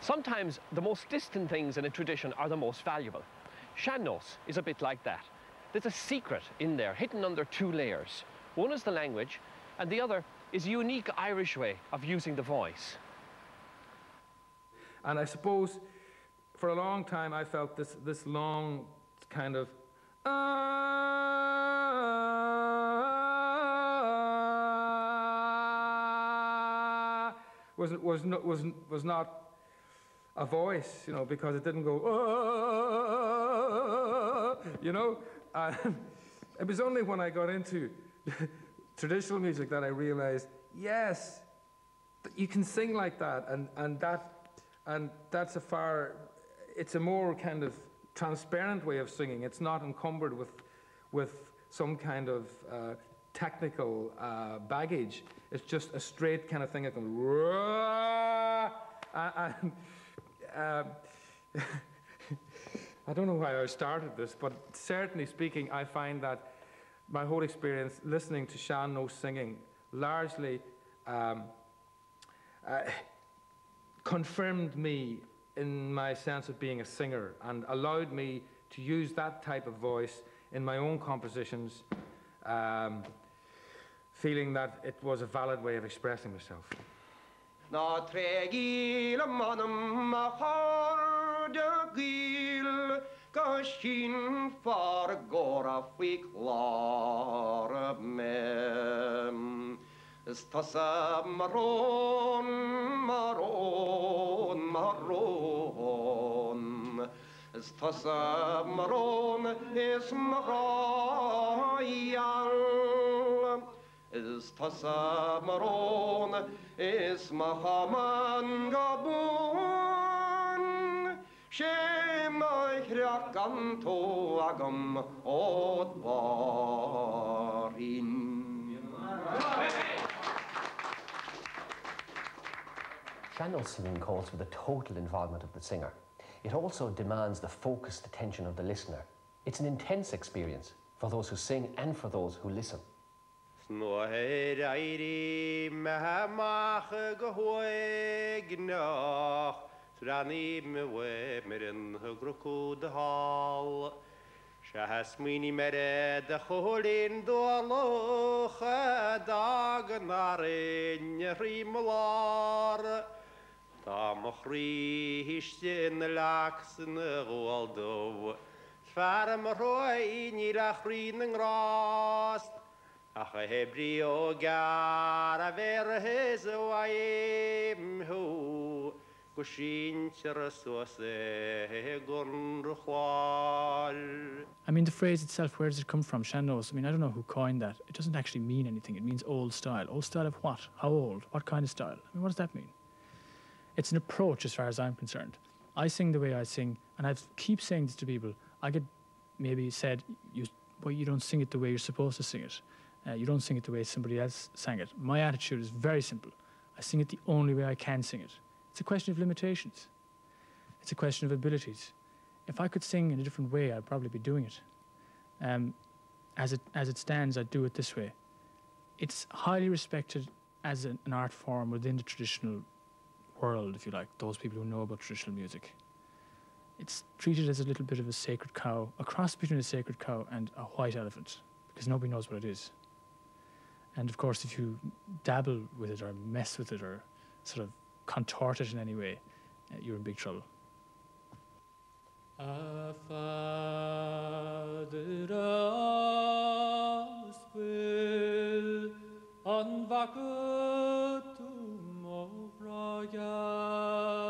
Sometimes the most distant things in a tradition are the most valuable. Sean-nós is a bit like that. There's a secret in there, hidden under two layers. One is the language, and the other is a unique Irish way of using the voice. And I suppose for a long time I felt this, this long kind of ah, was, was, not, was, was not a voice, you know, because it didn't go ah, you know. And it was only when I got into traditional music that I realized, yes, you can sing like that, and, and that and that's a far, it's a more kind of transparent way of singing. It's not encumbered with, with some kind of uh, technical uh, baggage. It's just a straight kind of thing that goes, uh, I don't know why I started this, but certainly speaking, I find that my whole experience listening to Sean-nós singing largely um, uh, confirmed me in my sense of being a singer and allowed me to use that type of voice in my own compositions, um, feeling that it was a valid way of expressing myself. Na tregil manum ma harde gil Gashin far gora fi klar mem Stasa maron maron maron Sean-nós singing calls for the total involvement of the singer. It also demands the focused attention of the listener. It's an intense experience for those who sing and for those who listen. Roi ní hebrí ó gar a. I mean, the phrase itself, where does it come from? Sean-nós. I mean, I don't know who coined that. It doesn't actually mean anything. It means old style. Old style of what? How old? What kind of style? I mean, what does that mean? It's an approach as far as I'm concerned. I sing the way I sing, and I keep saying this to people. I get maybe said, you, well, you don't sing it the way you're supposed to sing it. Uh, you don't sing it the way somebody else sang it. My attitude is very simple. I sing it the only way I can sing it. It's a question of limitations. It's a question of abilities. If I could sing in a different way, I'd probably be doing it. Um, as it as it stands, I do it this way. It's highly respected as an, an art form within the traditional world, if you like. Those people who know about traditional music. It's treated as a little bit of a sacred cow, a cross between a sacred cow and a white elephant, because nobody knows what it is. And of course, if you dabble with it or mess with it or sort of contort it in any way, uh, you're in big trouble. Royal.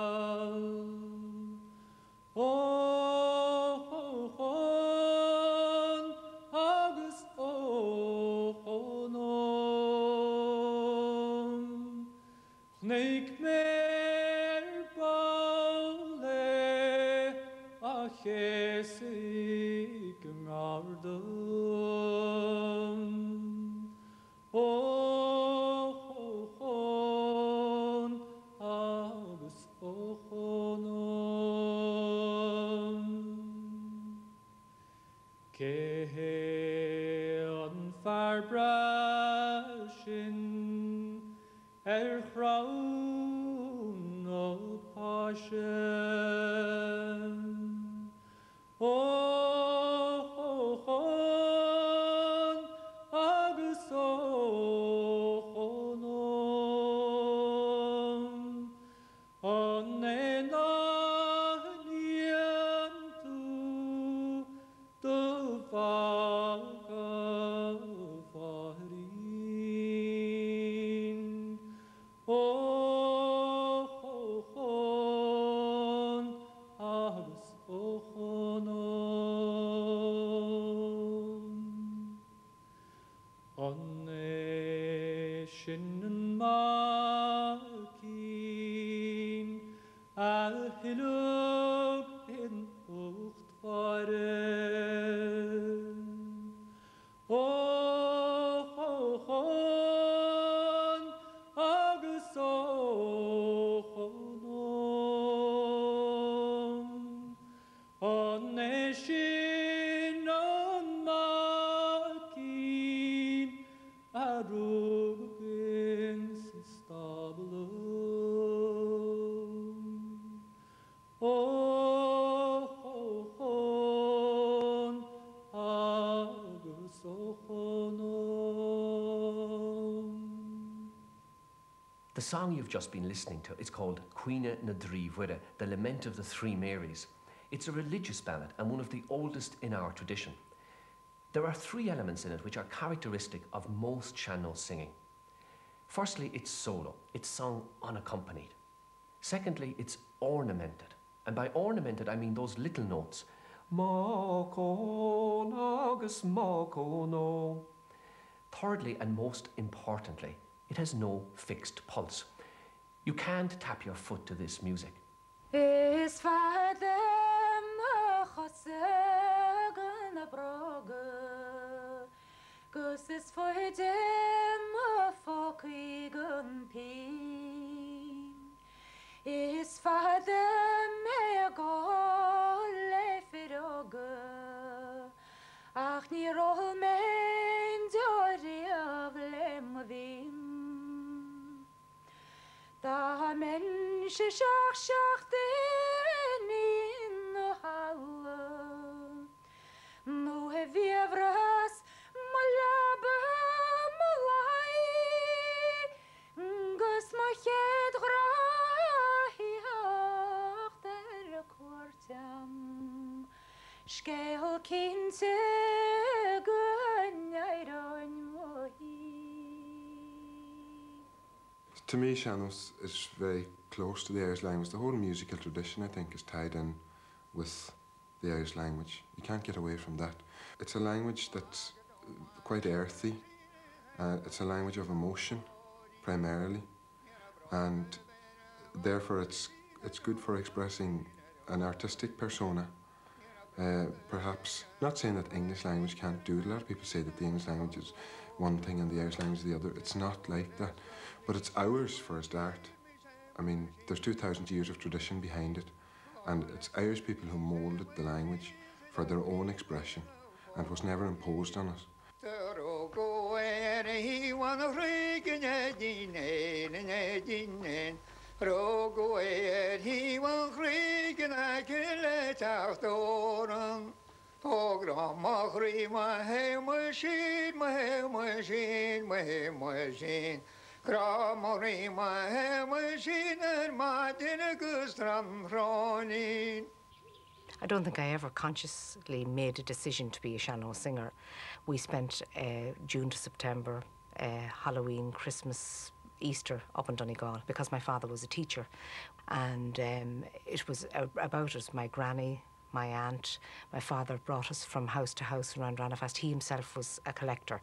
Malkin, al-Hilug in Uchtfaren. You've just been listening to It's called Caoineadh na dTrí Muire, the Lament of the Three Marys. It's a religious ballad and one of the oldest in our tradition. There are three elements in it which are characteristic of most Sean-nós singing. Firstly, it's solo, it's sung unaccompanied. Secondly, it's ornamented. And by ornamented, I mean those little notes. Thirdly, and most importantly, it has no fixed pulse. You can't tap your foot to this music. Is fadem se seach seach den in no hall No he vi vras malaba malai Gus ma het grahi der kwartam Skehol kinte gynnairon mohi. To me, Shannos, is very close to the Irish language. The whole musical tradition, I think, is tied in with the Irish language. You can't get away from that. It's a language that's quite earthy. Uh, it's a language of emotion, primarily, and therefore it's it's good for expressing an artistic persona. Uh, perhaps not saying that English language can't do it. A lot of people say that the English language is one thing and the Irish language is the other. It's not like that. But it's ours for a start. I mean, there's 2,000 years of tradition behind it, and it's Irish people who moulded the language for their own expression and was never imposed on us. I don't think I ever consciously made a decision to be a Sean-nós singer. We spent uh, June to September, uh, Halloween, Christmas, Easter up in Donegal because my father was a teacher. And um, it was about us. My granny, my aunt, my father brought us from house to house around Ranafast. He himself was a collector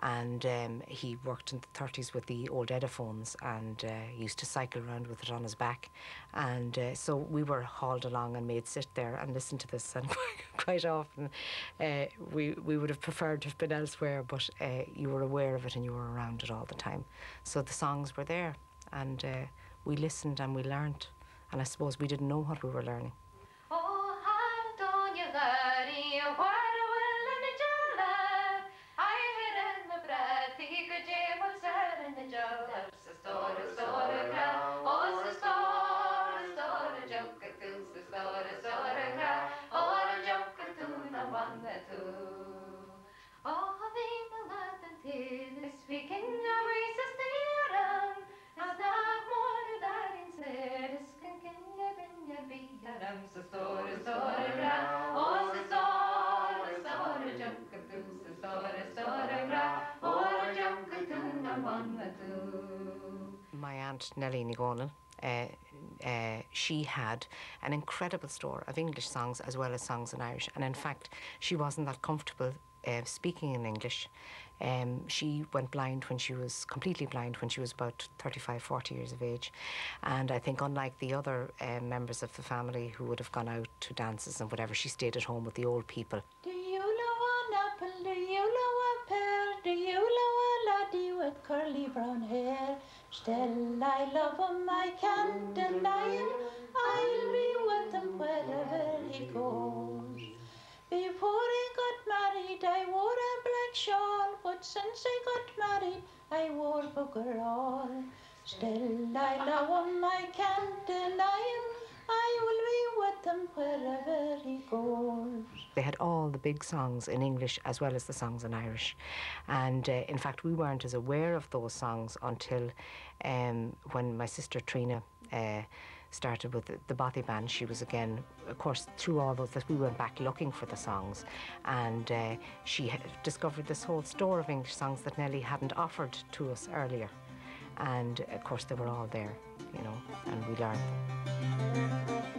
and um, he worked in the 30s with the old Ediphones and uh, used to cycle around with it on his back. And uh, so we were hauled along and made sit there and listen to this. And quite often uh, we, we would have preferred to have been elsewhere, but uh, you were aware of it and you were around it all the time. So the songs were there and uh, we listened and we learned. And I suppose we didn't know what we were learning. My aunt Nellie Nigonan, uh, uh, she had an incredible store of English songs as well as songs in Irish. And in fact, she wasn't that comfortable uh, speaking in English. Um, she went blind when she was completely blind when she was about 35, 40 years of age. And I think, unlike the other uh, members of the family who would have gone out to dances and whatever, she stayed at home with the old people. Do you love an apple? Do you love a pear? Do you love a laddie with curly brown hair? Still, I love him, I can't deny him. I'll be with him wherever he goes. Before he got married, I wore a black shawl, but since I got married, I wore bugger Still, I love him, I can't deny him. I will be with him wherever he goes. They had all the big songs in English as well as the songs in Irish. And uh, in fact, we weren't as aware of those songs until um, when my sister Tríona uh, started with the, the Bothy Band. She was again, of course, through all those, that we went back looking for the songs. And uh, she discovered this whole store of English songs that Nellie hadn't offered to us earlier. And of course, they were all there, you know, and we learned them.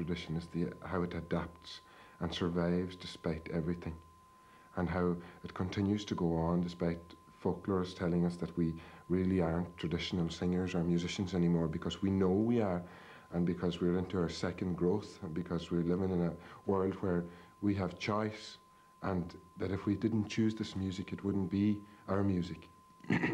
Tradition is the, how it adapts and survives despite everything, and how it continues to go on despite folklorists telling us that we really aren't traditional singers or musicians anymore because we know we are, and because we're into our second growth, and because we're living in a world where we have choice, and that if we didn't choose this music, it wouldn't be our music.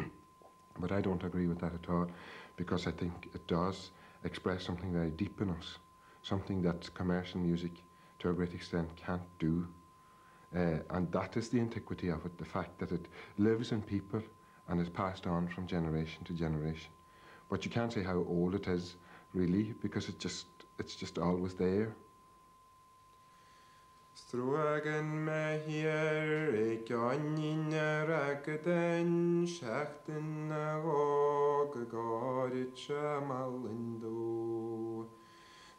but I don't agree with that at all, because I think it does express something very deep in us, something that commercial music, to a great extent, can't do. Uh, and that is the antiquity of it, the fact that it lives in people and is passed on from generation to generation. But you can't say how old it is, really, because it just, it's just always there. Struagan me hier ik annin ragadan shachtin na gog gorit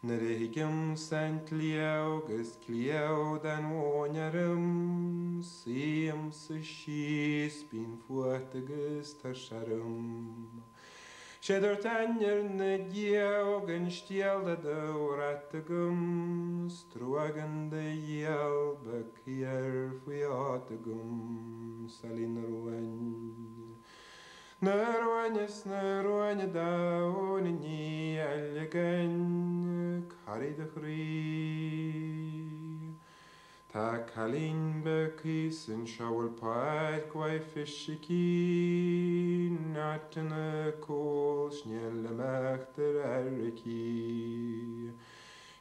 Nerejkim szent liaug, ez kliaudan onyarım, Szém szüsísz, pin fuatagöz tasarım. Sedortányar ne diaug, en stielda dauratagum, Struaganda jelbek jel fujatagum, Salin ruany. Наруанис, наруани, дауни, ни, аллигань, харида хри. Так халин бекисин, шауал пайт, квай фишики, натина кол, шнелле махтер эрики.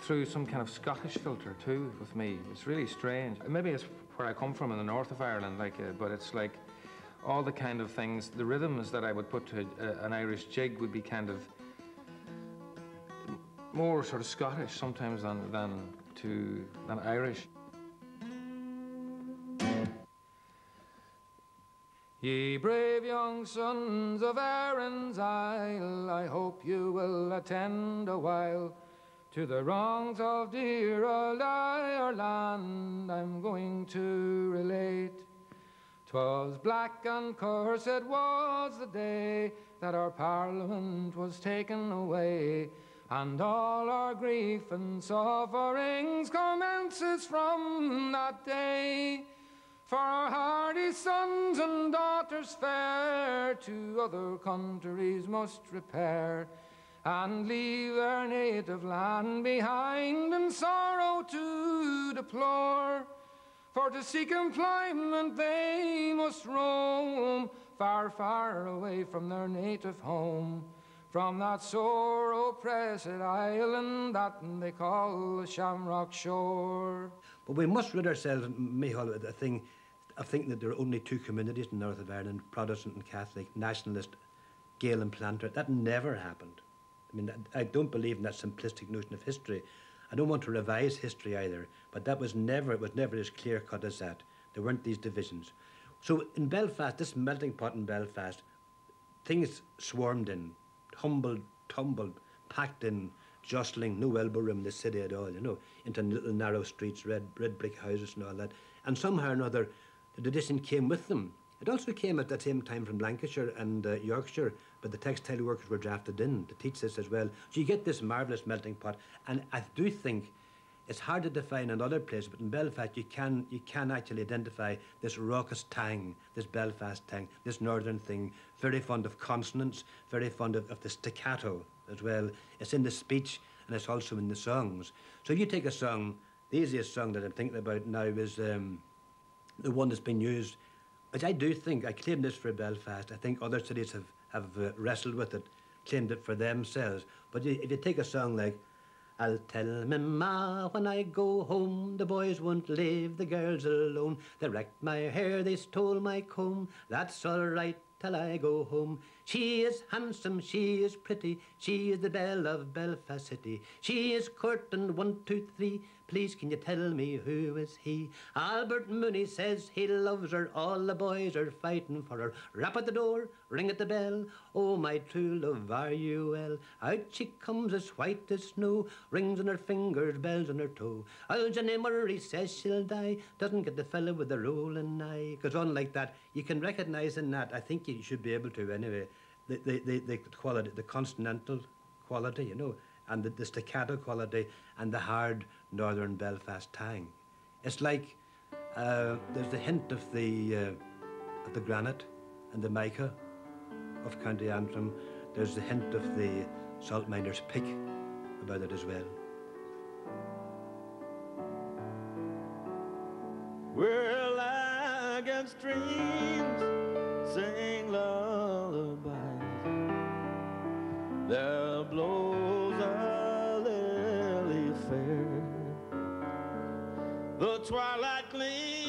through some kind of Scottish filter too with me. It's really strange. Maybe it's where I come from in the north of Ireland, like, uh, but it's like all the kind of things, the rhythms that I would put to a, an Irish jig would be kind of more sort of Scottish sometimes than than to than Irish. Ye brave young sons of Erin's Isle, I hope you will attend a while to the wrongs of dear old Ireland. I'm going to relate. 'Twas black and cursed was the day that our Parliament was taken away, and all our grief and sufferings commences from that day. For our hardy sons and daughters fair to other countries must repair and leave their native land behind in sorrow to deplore. For to seek employment they must roam far, far away from their native home, from that sore oppressed island that they call the Shamrock Shore. But we must rid ourselves, Mícheál, of the thing of thinking that there are only two communities in the north of Ireland, Protestant and Catholic, nationalist, Gael and planter. That never happened. I mean, I don't believe in that simplistic notion of history. I don't want to revise history either, but that was never, it was never as clear cut as that. There weren't these divisions. So in Belfast, this melting pot in Belfast, things swarmed in, humbled, tumbled, packed in, jostling, no elbow room in the city at all, you know, into little narrow streets, red, red brick houses and all that. And somehow or another, the tradition came with them. It also came at that same time from Lancashire and uh, Yorkshire, but the textile workers were drafted in to teach this as well. So you get this marvellous melting pot, and I do think it's hard to define in other places, but in Belfast you can you can actually identify this raucous tang, this Belfast tang, this northern thing, very fond of consonants, very fond of, of the staccato as well. It's in the speech and it's also in the songs. So if you take a song, the easiest song that I'm thinking about now is um, the one that's been used which I do think, I claim this for Belfast, I think other cities have have uh, wrestled with it, claimed it for themselves. But if you take a song like I'll tell me ma when I go home, the boys won't leave the girls alone. They wrecked my hair, they stole my comb. That's all right till I go home. She is handsome, she is pretty, she is the belle of Belfast City. She is courting one, two, three. Please can you tell me who is he? Albert Mooney says he loves her, all the boys are fighting for her. Rap at the door, ring at the bell. Oh, my true love, are you well? Out she comes as white as snow, rings on her fingers, bells on her toe. Jenny Murray says she'll die, doesn't get the fellow with the rolling eye. Goes on like that. You can recognise in that, I think you should be able to anyway, the, the, the, the quality, the consonantal quality, you know, and the, the staccato quality and the hard northern Belfast tang. It's like uh, there's the hint of the, uh, of the granite and the mica of County Antrim. There's the hint of the salt miner's pick about it as well. We're like streams sing lullabies. There blows a lily fair. The twilight gleam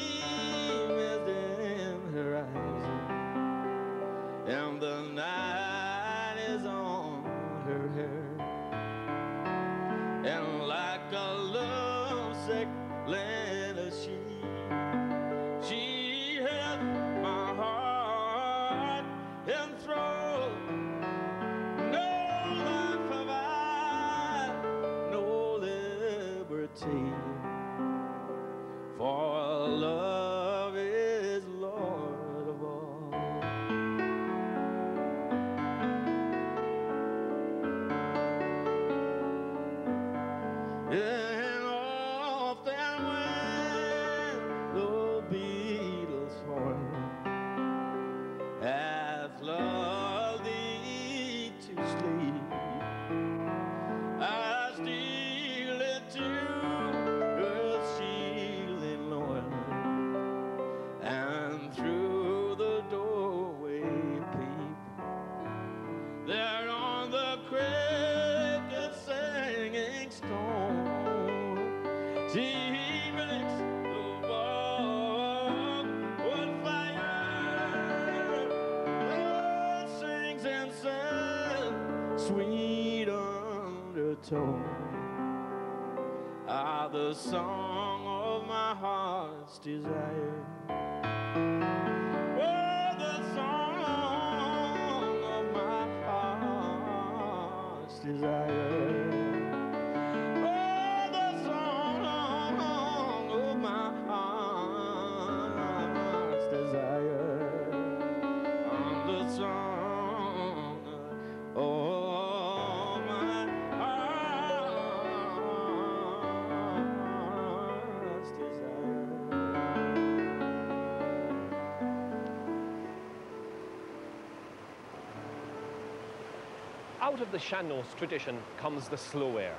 Of the Sean-nós tradition comes the slow air.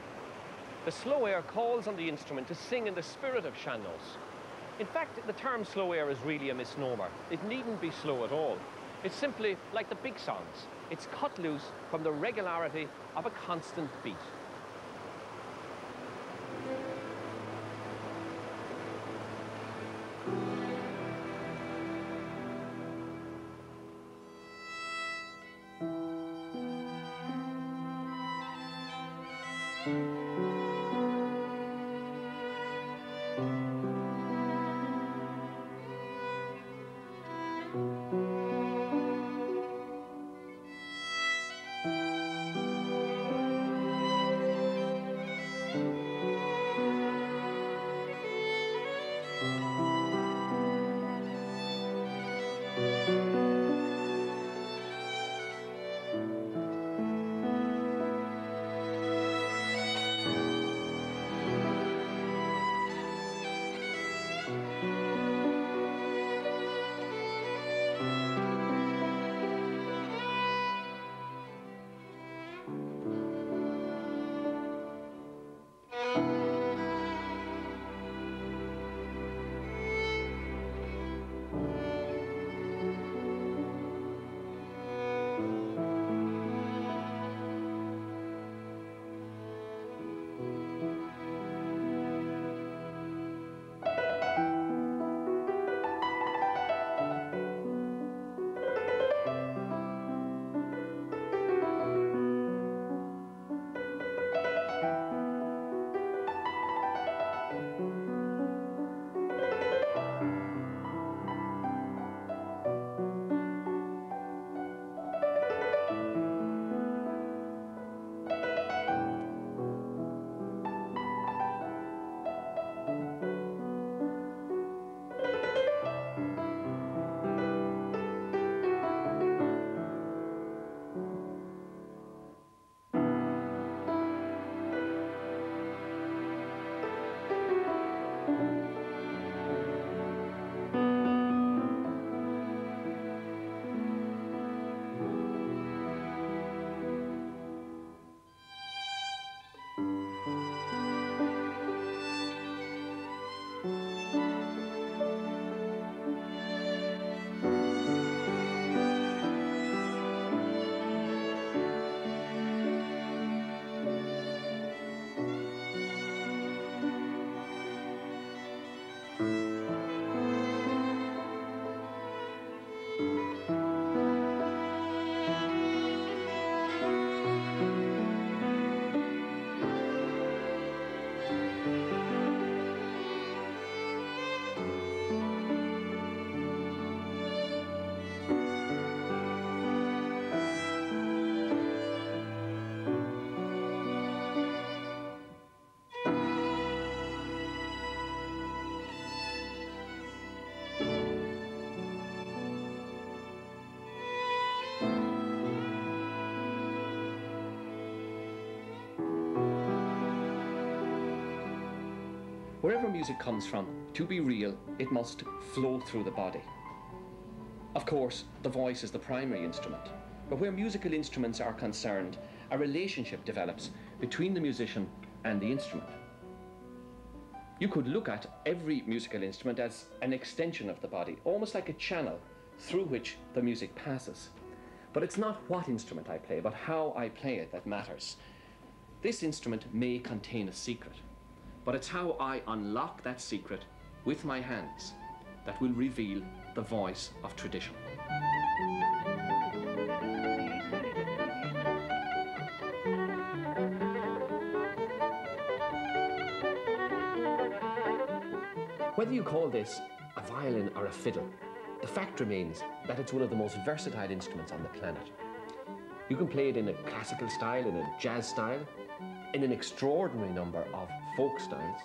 The slow air calls on the instrument to sing in the spirit of Sean-nós. In fact, the term slow air is really a misnomer. It needn't be slow at all. It's simply like the big songs. It's cut loose from the regularity of a constant beat. Wherever music comes from, to be real, it must flow through the body. Of course, the voice is the primary instrument, but where musical instruments are concerned, a relationship develops between the musician and the instrument. You could look at every musical instrument as an extension of the body, almost like a channel through which the music passes. But it's not what instrument I play, but how I play it that matters. This instrument may contain a secret, but it's how I unlock that secret with my hands that will reveal the voice of tradition. Whether you call this a violin or a fiddle, the fact remains that it's one of the most versatile instruments on the planet. You can play it in a classical style, in a jazz style, in an extraordinary number of folk styles.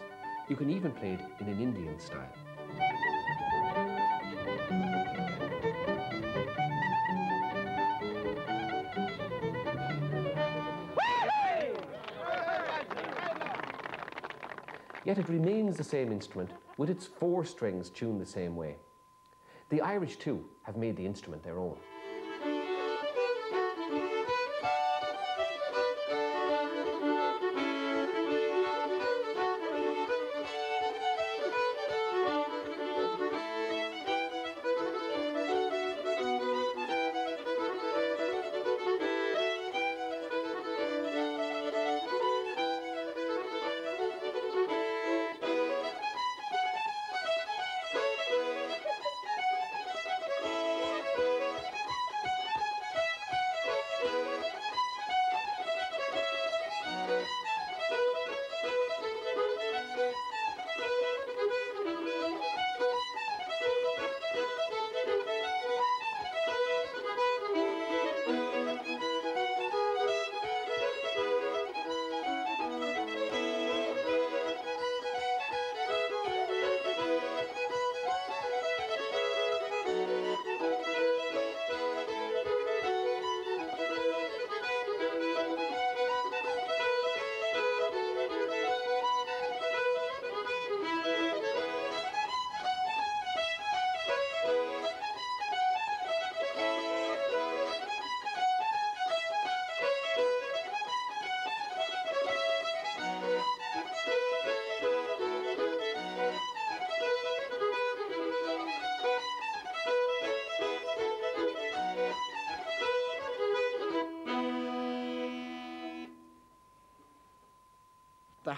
You can even play it in an Indian style. Yet it remains the same instrument with its four strings tuned the same way. The Irish, too, have made the instrument their own.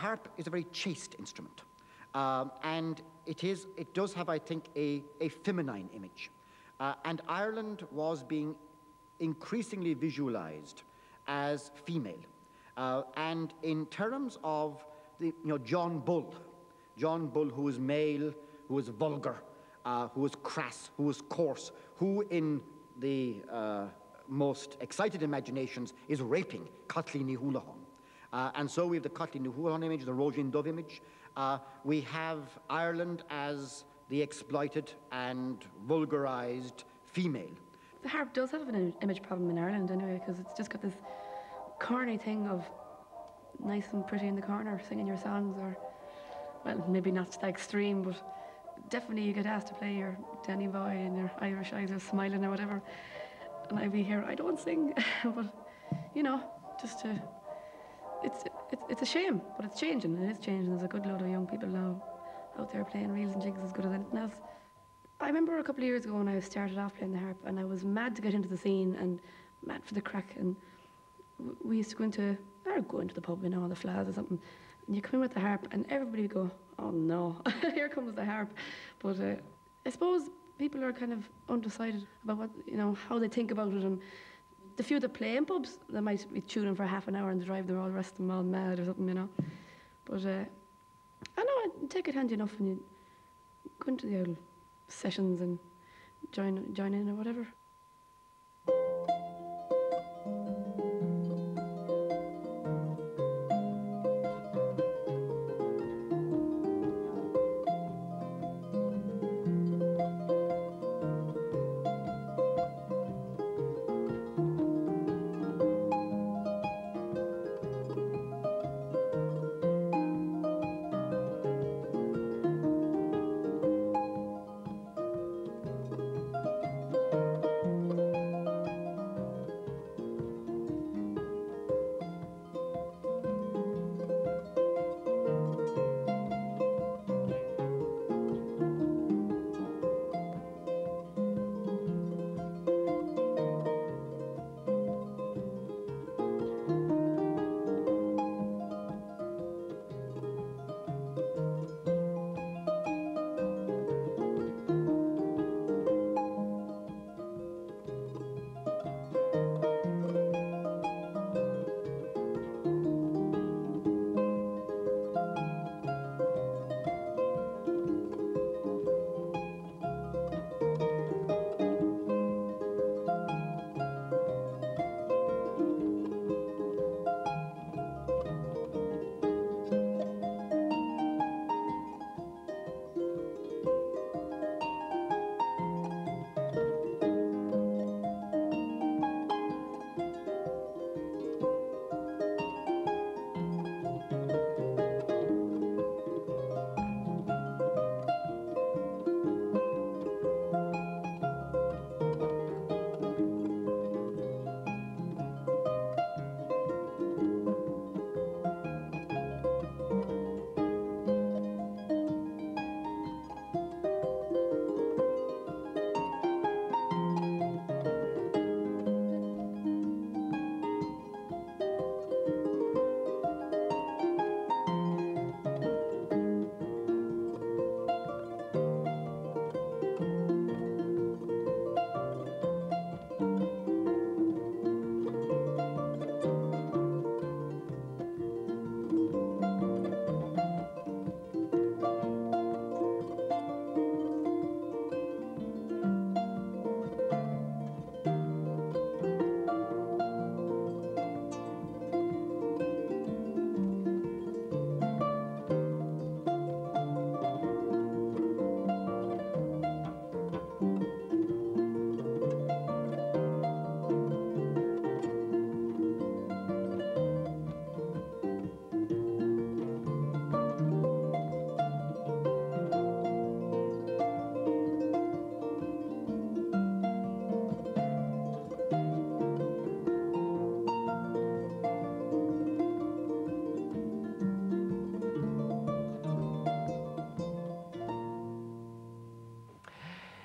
Harp is a very chaste instrument. Um, and it, is, it does have, I think, a, a feminine image. Uh, and Ireland was being increasingly visualized as female. Uh, and in terms of the, you know, John Bull, John Bull, who was male, who was vulgar, uh, who was crass, who was coarse, who in the uh, most excited imaginations is raping Kathleen Houlihan. Uh, and so we have the Ní Houlihan image, the Róisín Dubh image. Uh, we have Ireland as the exploited and vulgarized female. The harp does have an image problem in Ireland anyway, because it's just got this corny thing of nice and pretty in the corner singing your songs, or, well, maybe not to that extreme, but definitely you get asked to play your Danny Boy and your Irish Eyes are smiling or whatever. And I'd be here, I don't sing, but, you know, just to it's, it's, it's a shame, but it's changing. It is changing. There's a good load of young people now out there playing reels and jigs as good as anything else. I remember a couple of years ago when I started off playing the harp, and I was mad to get into the scene and mad for the crack. And we used to go into, or go into the pub, you know, the flats or something. And you come in with the harp, and everybody would go, "Oh no, here comes the harp." But uh, I suppose people are kind of undecided about what you know how they think about it and the few that play in pubs, they might be tuning for half an hour and drive, they're all rest of them all mad or something, you know. But uh, I know, I take it handy enough when you go into the old sessions and join, join in or whatever.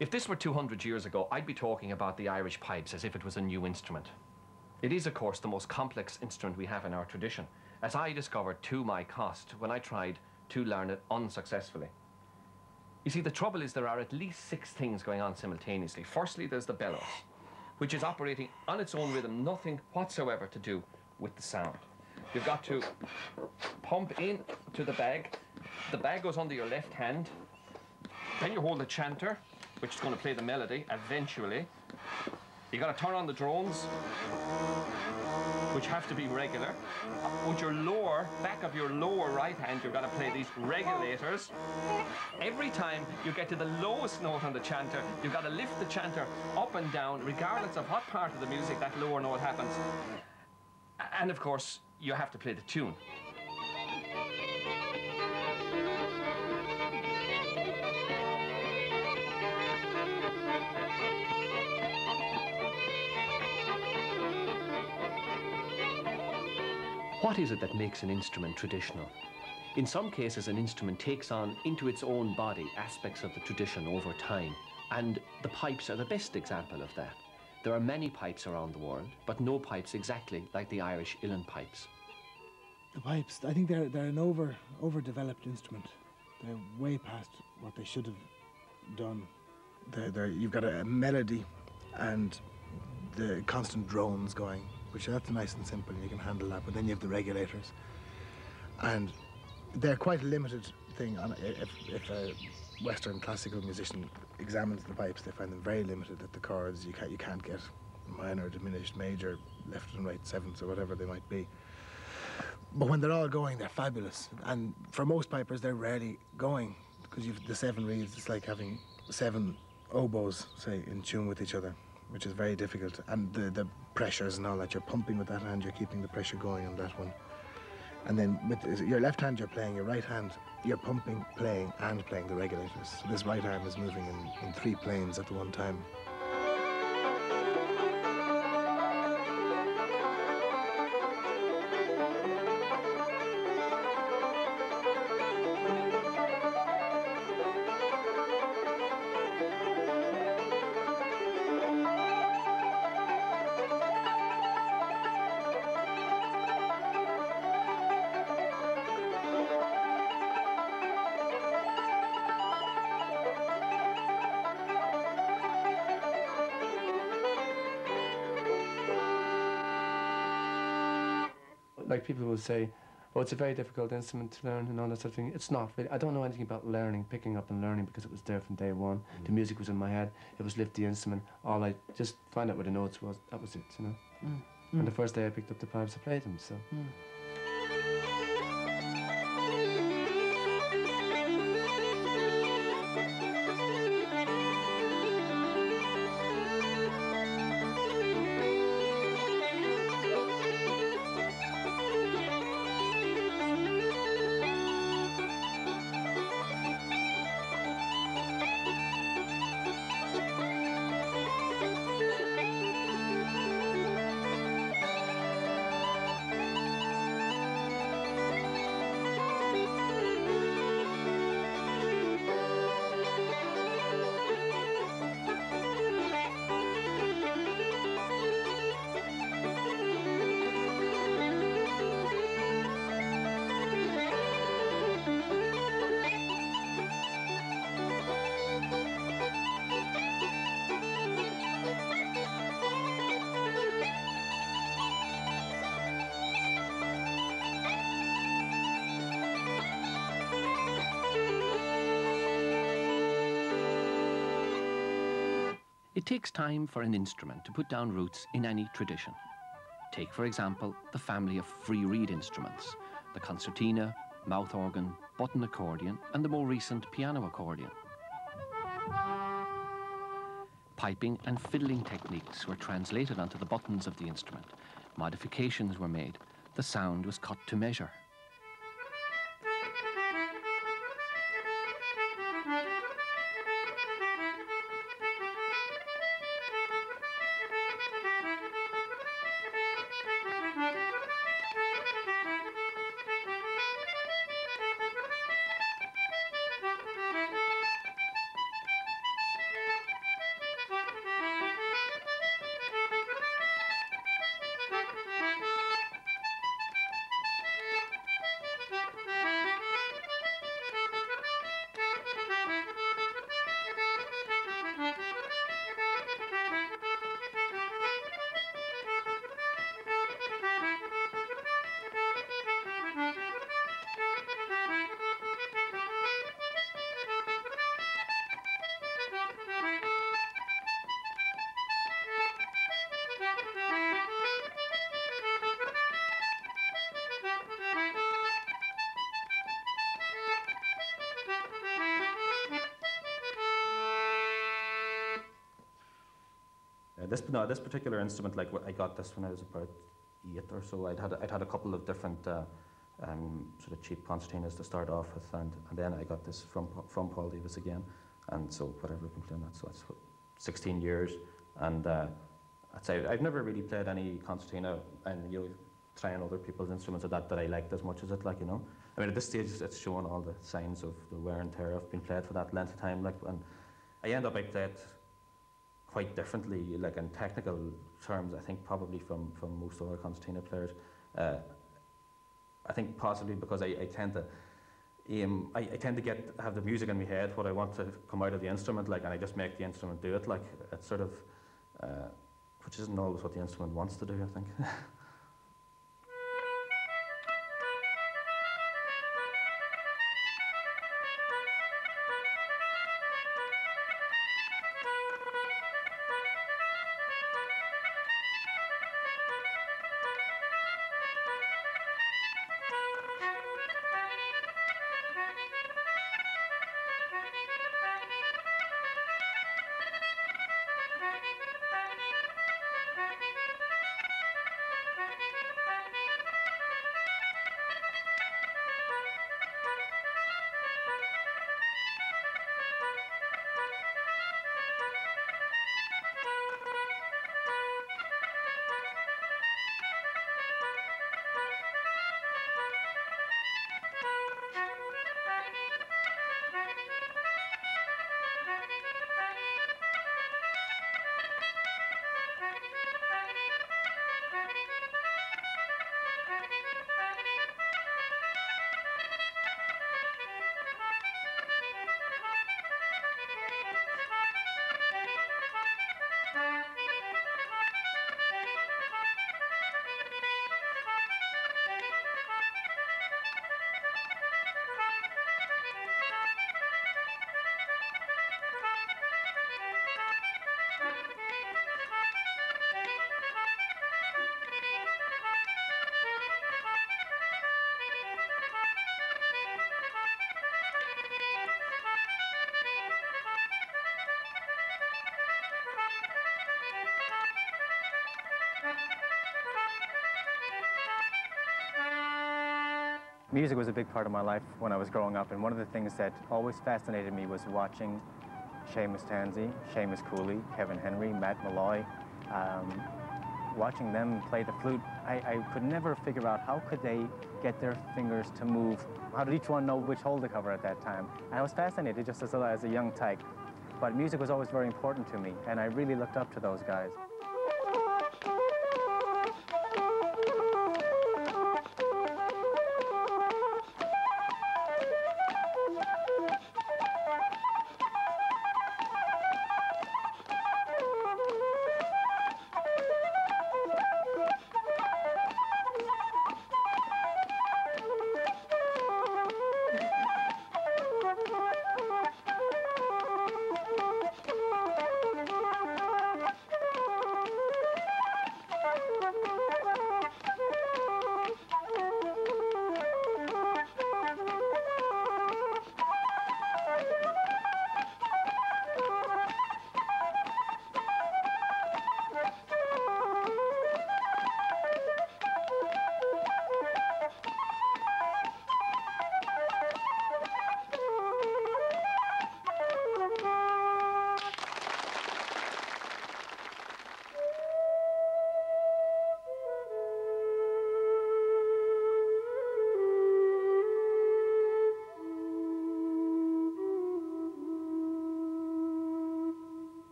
If this were 200 years ago, I'd be talking about the Irish pipes as if it was a new instrument. It is, of course, the most complex instrument we have in our tradition, as I discovered to my cost when I tried to learn it unsuccessfully. You see, the trouble is there are at least six things going on simultaneously. Firstly, there's the bellows, which is operating on its own rhythm, nothing whatsoever to do with the sound. You've got to pump in to the bag. The bag goes under your left hand. Then you hold the chanter, which is going to play the melody eventually. you've got to turn on the drones, which have to be regular. With your lower, back of your lower right hand, you've got to play these regulators. Every time you get to the lowest note on the chanter, you've got to lift the chanter up and down, regardless of what part of the music that lower note happens. And of course, you have to play the tune. What is it that makes an instrument traditional? In some cases, an instrument takes on into its own body aspects of the tradition over time, and the pipes are the best example of that. There are many pipes around the world, but no pipes exactly like the Irish uilleann pipes. The pipes, I think they're, they're an over overdeveloped instrument. They're way past what they should have done. They're, they're, you've got a, melody and the constant drones going, which that's nice and simple, and you can handle that. But then you have the regulators, and they're quite a limited thing. On if, if a Western classical musician examines the pipes, they find them very limited at the chords. You can't you can't get minor, diminished, major, left and right sevenths or whatever they might be. But when they're all going, they're fabulous. And for most pipers, they're rarely going because you've the seven reeds. It's like having seven oboes, say, in tune with each other, which is very difficult. And the, the pressures and all that, you're pumping with that hand, you're keeping the pressure going on that one. And then with your left hand, you're playing, your right hand, you're pumping, playing, and playing the regulators. So this right arm is moving in, in three planes at one time. People will say, oh, it's a very difficult instrument to learn and all that sort of thing. It's not really. I don't know anything about learning, picking up and learning because it was there from day one. Mm. The music was in my head. It was lift the instrument. All I just find out where the notes was. That was it, you know. Mm. And the mm. first day I picked up the pipes, I played them. So. It takes time for an instrument to put down roots in any tradition. Take, for example, the family of free reed instruments, the concertina, mouth organ, button accordion, and the more recent piano accordion. Piping and fiddling techniques were translated onto the buttons of the instrument. Modifications were made. The sound was cut to measure. This no, this particular instrument, like I got this when I was about eight or so. I'd had I'd had a couple of different uh, um, sort of cheap concertinas to start off with, and, and then I got this from from Paul Davis again, and so whatever I've been playing that, so that's what, 16 years, and uh, I'd say I've never really played any concertina, and you know, trying other people's instruments of that that I liked as much as it, like you know. I mean, at this stage, it's showing all the signs of the wear and tear of being played for that length of time, like, and I end up play it quite differently, like in technical terms, I think probably from, from most other concertina players. Uh, I think possibly because I, I tend to aim, I, I tend to get have the music in my head, what I want to come out of the instrument, like, and I just make the instrument do it, like, it's sort of, uh, which isn't always what the instrument wants to do, I think. Music was a big part of my life when I was growing up, and one of the things that always fascinated me was watching Seamus Tansey, Seamus Cooley, Kevin Henry, Matt Molloy, um, watching them play the flute. I, I could never figure out how could they get their fingers to move. How did each one know which hole to cover at that time? And I was fascinated just as a, as a young tyke. But music was always very important to me, and I really looked up to those guys.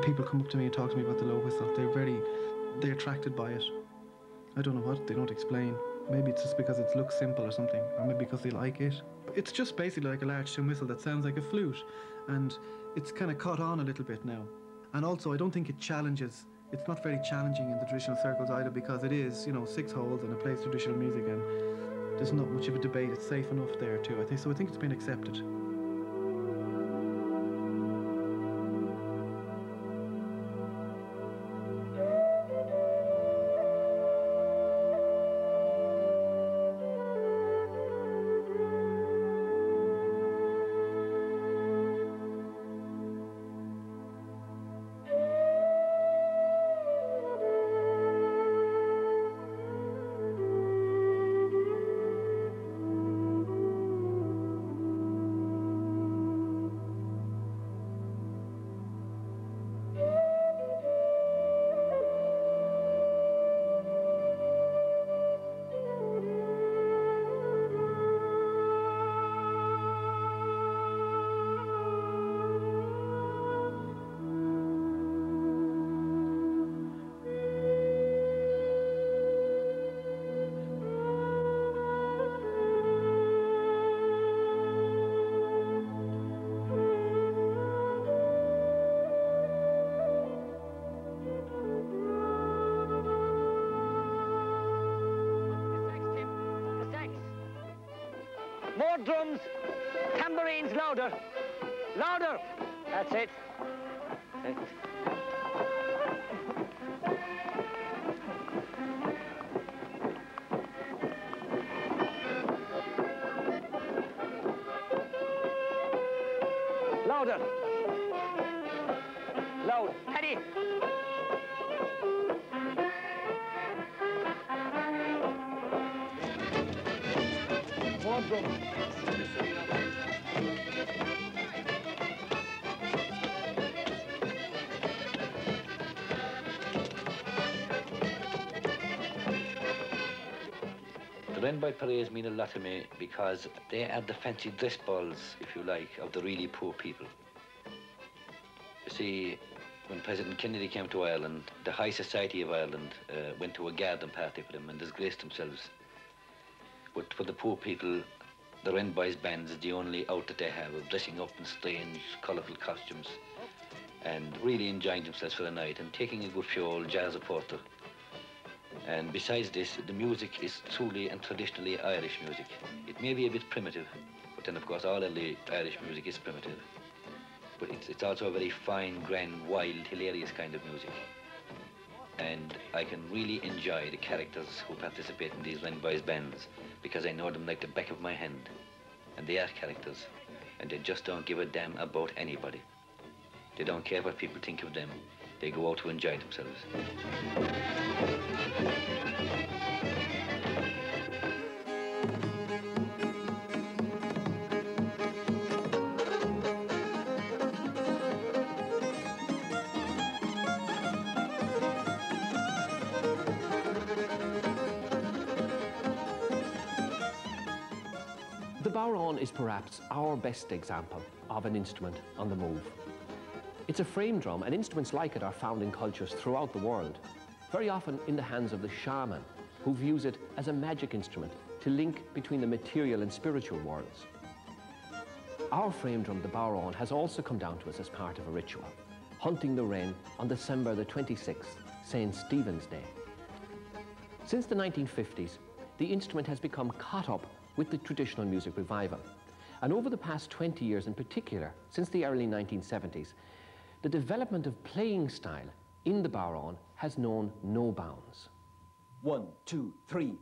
People come up to me and talk to me about the low whistle. They're very, they're attracted by it. I don't know what, they don't explain. Maybe it's just because it looks simple or something, or maybe because they like it. It's just basically like a large tune whistle that sounds like a flute, and it's kind of caught on a little bit now. And also, I don't think it challenges. It's not very challenging in the traditional circles either because it is, you know, six holes and it plays traditional music, and there's not much of a debate. It's safe enough there too. I think so. I think it's been accepted. Parades mean a lot to me because they are the fancy dress balls, if you like, of the really poor people. You see, when President Kennedy came to Ireland, the high society of Ireland uh, went to a garden party for them and disgraced themselves. But for the poor people, the Wren Boys bands is the only outlet they have of dressing up in strange, colourful costumes and really enjoying themselves for the night and taking a good few old jazz porter. And besides this, the music is truly and traditionally Irish music. It may be a bit primitive, but then of course all the Irish music is primitive. But it's, it's also a very fine, grand, wild, hilarious kind of music. And I can really enjoy the characters who participate in these Wrenboys bands because I know them like the back of my hand. And they are characters, and they just don't give a damn about anybody. They don't care what people think of them. They go out to enjoy themselves. The bodhrán is perhaps our best example of an instrument on the move. It's a frame drum, and instruments like it are found in cultures throughout the world, very often in the hands of the shaman, who views it as a magic instrument to link between the material and spiritual worlds. Our frame drum, the bodhrán, has also come down to us as part of a ritual, hunting the wren on December the 26th, St. Stephen's Day. Since the 1950s, the instrument has become caught up with the traditional music revival. And over the past 20 years in particular, since the early 1970s, the development of playing style in the bodhrán has known no bounds. One, two, three.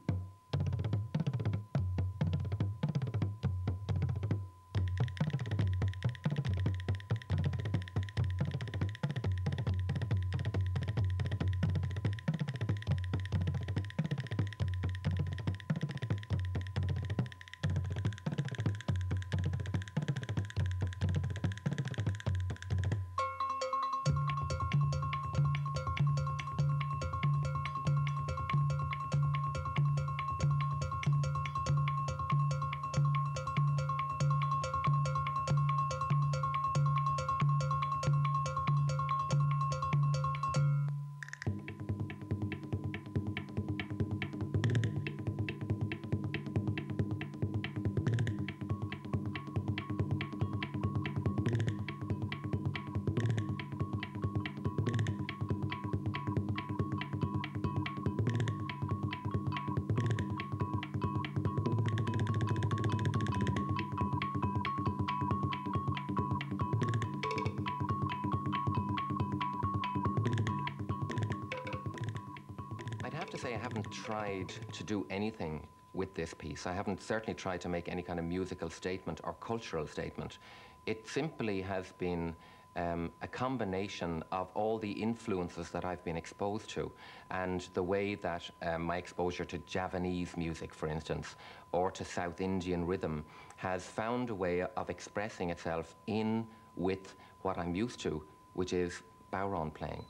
Say I haven't tried to do anything with this piece. I haven't certainly tried to make any kind of musical statement or cultural statement. It simply has been um, a combination of all the influences that I've been exposed to and the way that um, my exposure to Javanese music, for instance, or to South Indian rhythm has found a way of expressing itself in with what I'm used to, which is bodhrán playing.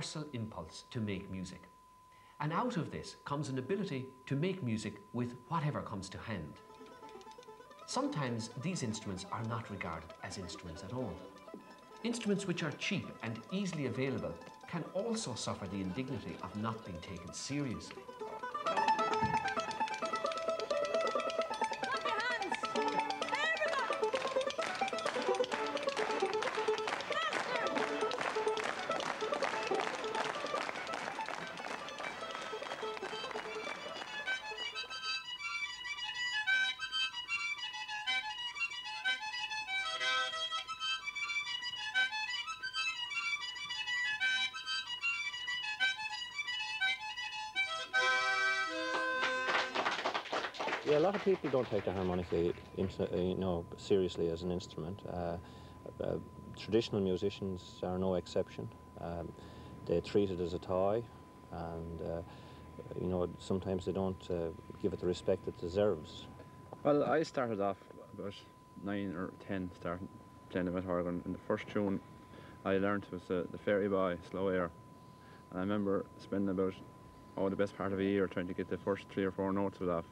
Universal impulse to make music. And out of this comes an ability to make music with whatever comes to hand. Sometimes these instruments are not regarded as instruments at all. Instruments which are cheap and easily available can also suffer the indignity of not being taken seriously. A lot of people don't take the harmonica, uh, you know, seriously as an instrument. Uh, uh, traditional musicians are no exception. Um, they treat it as a toy, and uh, you know, sometimes they don't uh, give it the respect it deserves. Well, I started off about nine or ten, starting playing the organ, and the first tune I learned was the Fairy Boy, Slow Air. And I remember spending about oh the best part of a year trying to get the first three or four notes of it off.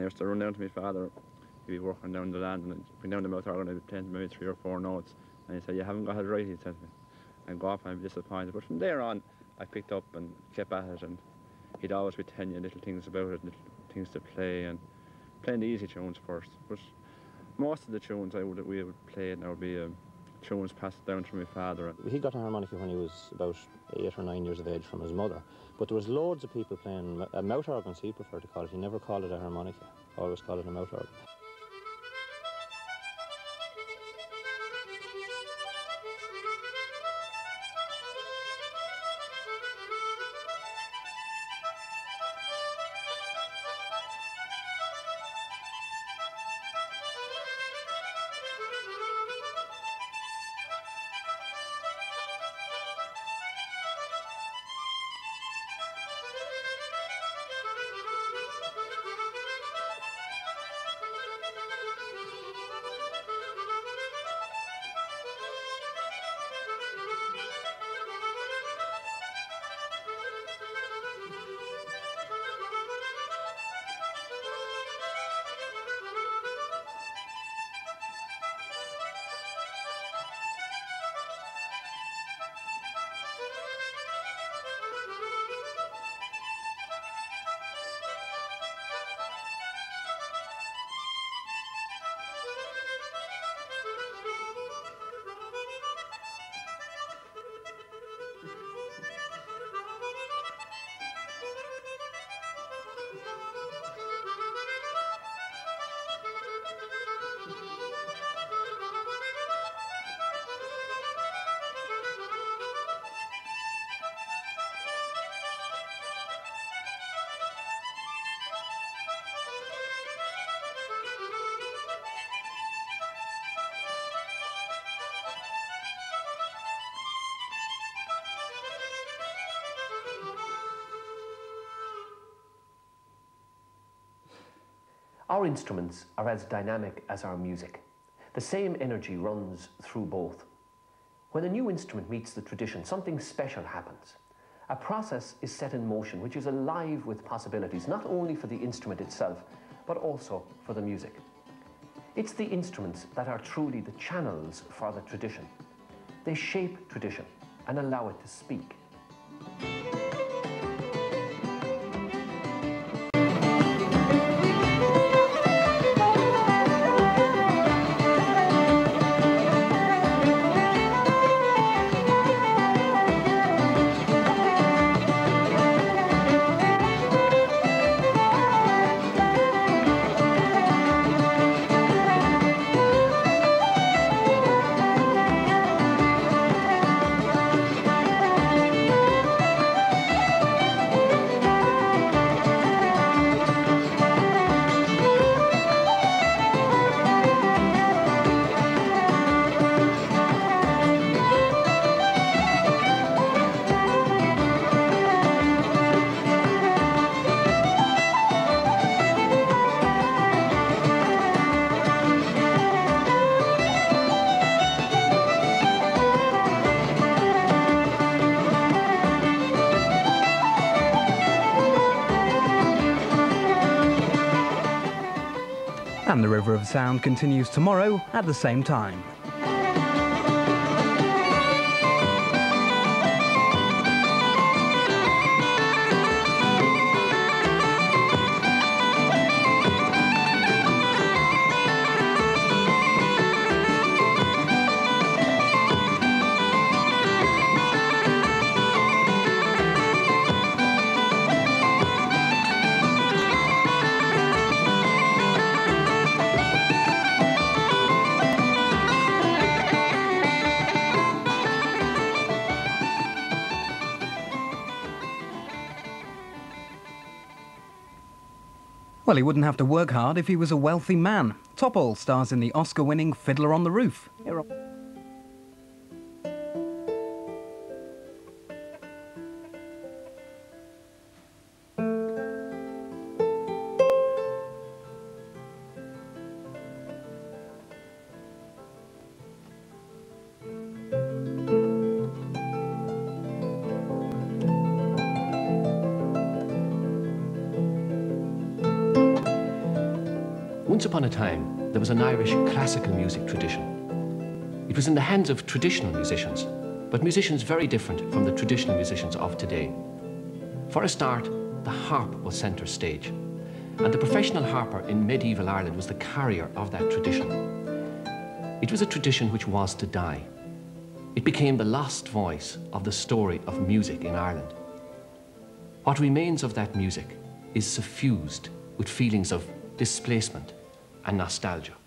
And used to run down to my father. He'd be working down the land and bring down the mouth organ. I'd be playing maybe three or four notes. And he said, "You haven't got it right." He said to me, and go off and I'd be disappointed. But from there on, I picked up and kept at it. And he'd always be telling you little things about it, little things to play, and playing the easy tunes first. But most of the tunes I would we would play, and there would be um, tunes passed down from my father. He got a harmonica when he was about eight or nine years of age from his mother. But there was loads of people playing uh, a mouth organ, he preferred to call it. He never called it a harmonica. Always called it a mouth organ. Our instruments are as dynamic as our music. The same energy runs through both. When a new instrument meets the tradition, something special happens. a process is set in motion which is alive with possibilities, not only for the instrument itself, but also for the music. It's the instruments that are truly the channels for the tradition. They shape tradition and allow it to speak. River of Sound continues tomorrow at the same time. Well, he wouldn't have to work hard if he was a wealthy man. Topol stars in the Oscar winning Fiddler on the Roof. There was an Irish classical music tradition. It was in the hands of traditional musicians, but musicians very different from the traditional musicians of today. For a start, the harp was centre stage, and the professional harper in medieval Ireland was the carrier of that tradition. It was a tradition which was to die. It became the last voice of the story of music in Ireland. What remains of that music is suffused with feelings of displacement and nostalgia.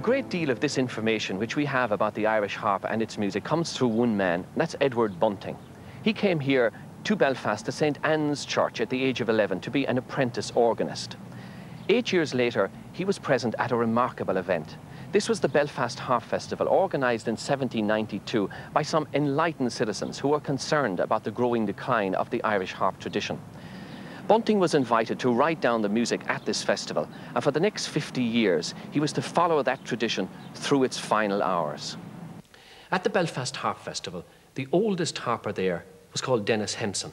A great deal of this information which we have about the Irish harp and its music comes through one man, and that's Edward Bunting. He came here to Belfast to St Anne's Church at the age of 11 to be an apprentice organist. Eight years later, he was present at a remarkable event. This was the Belfast Harp Festival, organised in 1792 by some enlightened citizens who were concerned about the growing decline of the Irish harp tradition. Bunting was invited to write down the music at this festival, and for the next 50 years, he was to follow that tradition through its final hours. At the Belfast Harp Festival, the oldest harper there was called Dennis Hempson.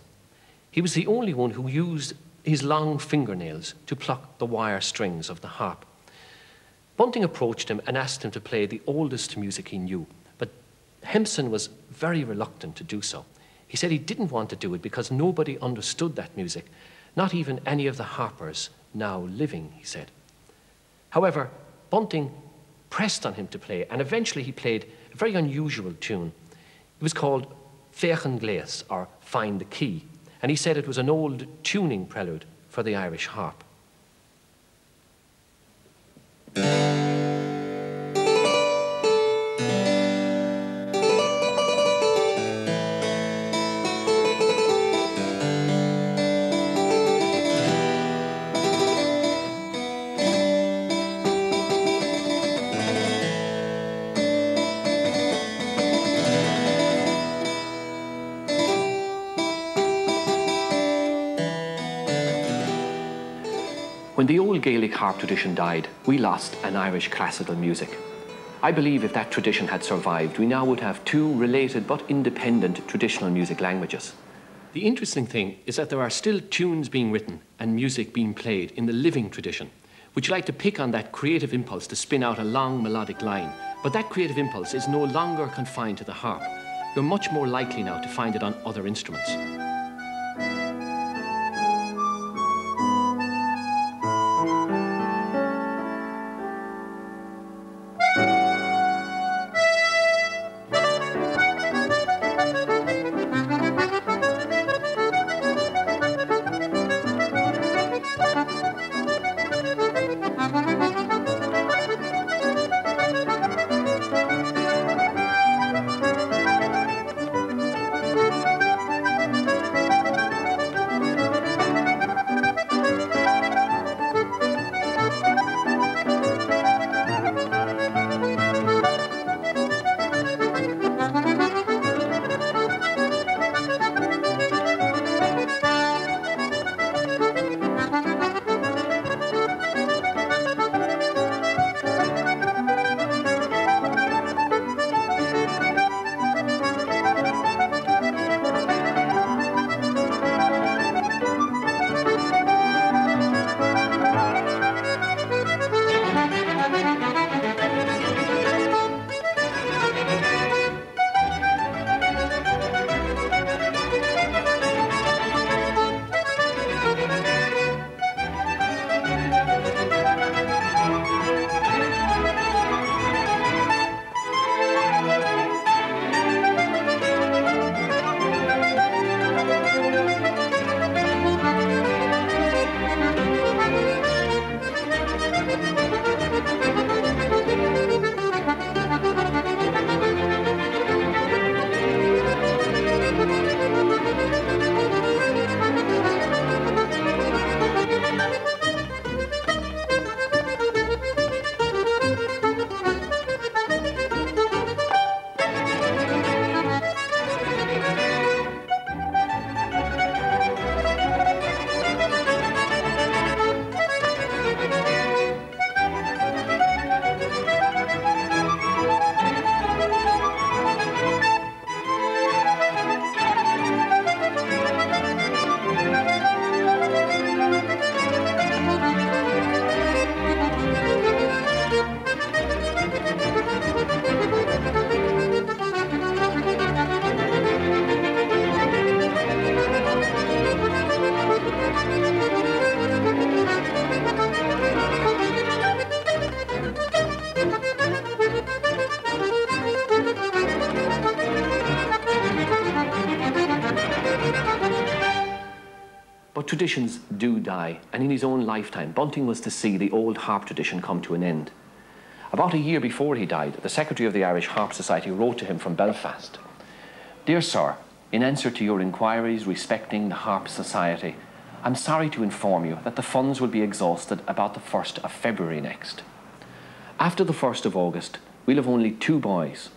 He was the only one who used his long fingernails to pluck the wire strings of the harp. Bunting approached him and asked him to play the oldest music he knew, but Hempson was very reluctant to do so. He said he didn't want to do it because nobody understood that music, not even any of the harpers now living, he said. However, Bunting pressed on him to play, and eventually he played a very unusual tune. It was called Fechen Glace, or Find the Key, and he said it was an old tuning prelude for the Irish harp. Gaelic harp tradition died, we lost an Irish classical music. I believe if that tradition had survived, we now would have two related but independent traditional music languages. The interesting thing is that there are still tunes being written and music being played in the living tradition. You like to pick on that creative impulse to spin out a long melodic line? But that creative impulse is no longer confined to the harp. You're much more likely now to find it on other instruments. Lifetime, Bunting was to see the old harp tradition come to an end. About a year before he died, the Secretary of the Irish Harp Society wrote to him from Belfast Dear Sir, in answer to your inquiries respecting the Harp Society, I'm sorry to inform you that the funds will be exhausted about the 1st of February next. After the 1st of August, we'll have only two boys.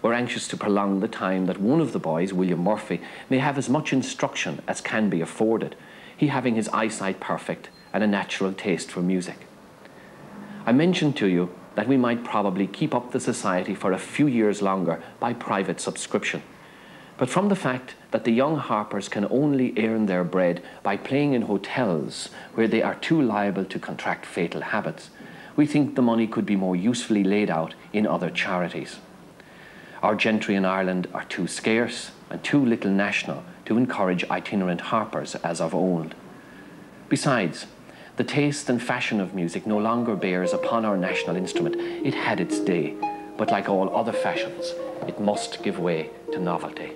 We're anxious to prolong the time that one of the boys, William Murphy, may have as much instruction as can be afforded, he having his eyesight perfect and a natural taste for music. I mentioned to you that we might probably keep up the society for a few years longer by private subscription. But from the fact that the young harpers can only earn their bread by playing in hotels where they are too liable to contract fatal habits, we think the money could be more usefully laid out in other charities. Our gentry in Ireland are too scarce and too little national to encourage itinerant harpers as of old. Besides, the taste and fashion of music no longer bears upon our national instrument. It had its day, but like all other fashions, it must give way to novelty.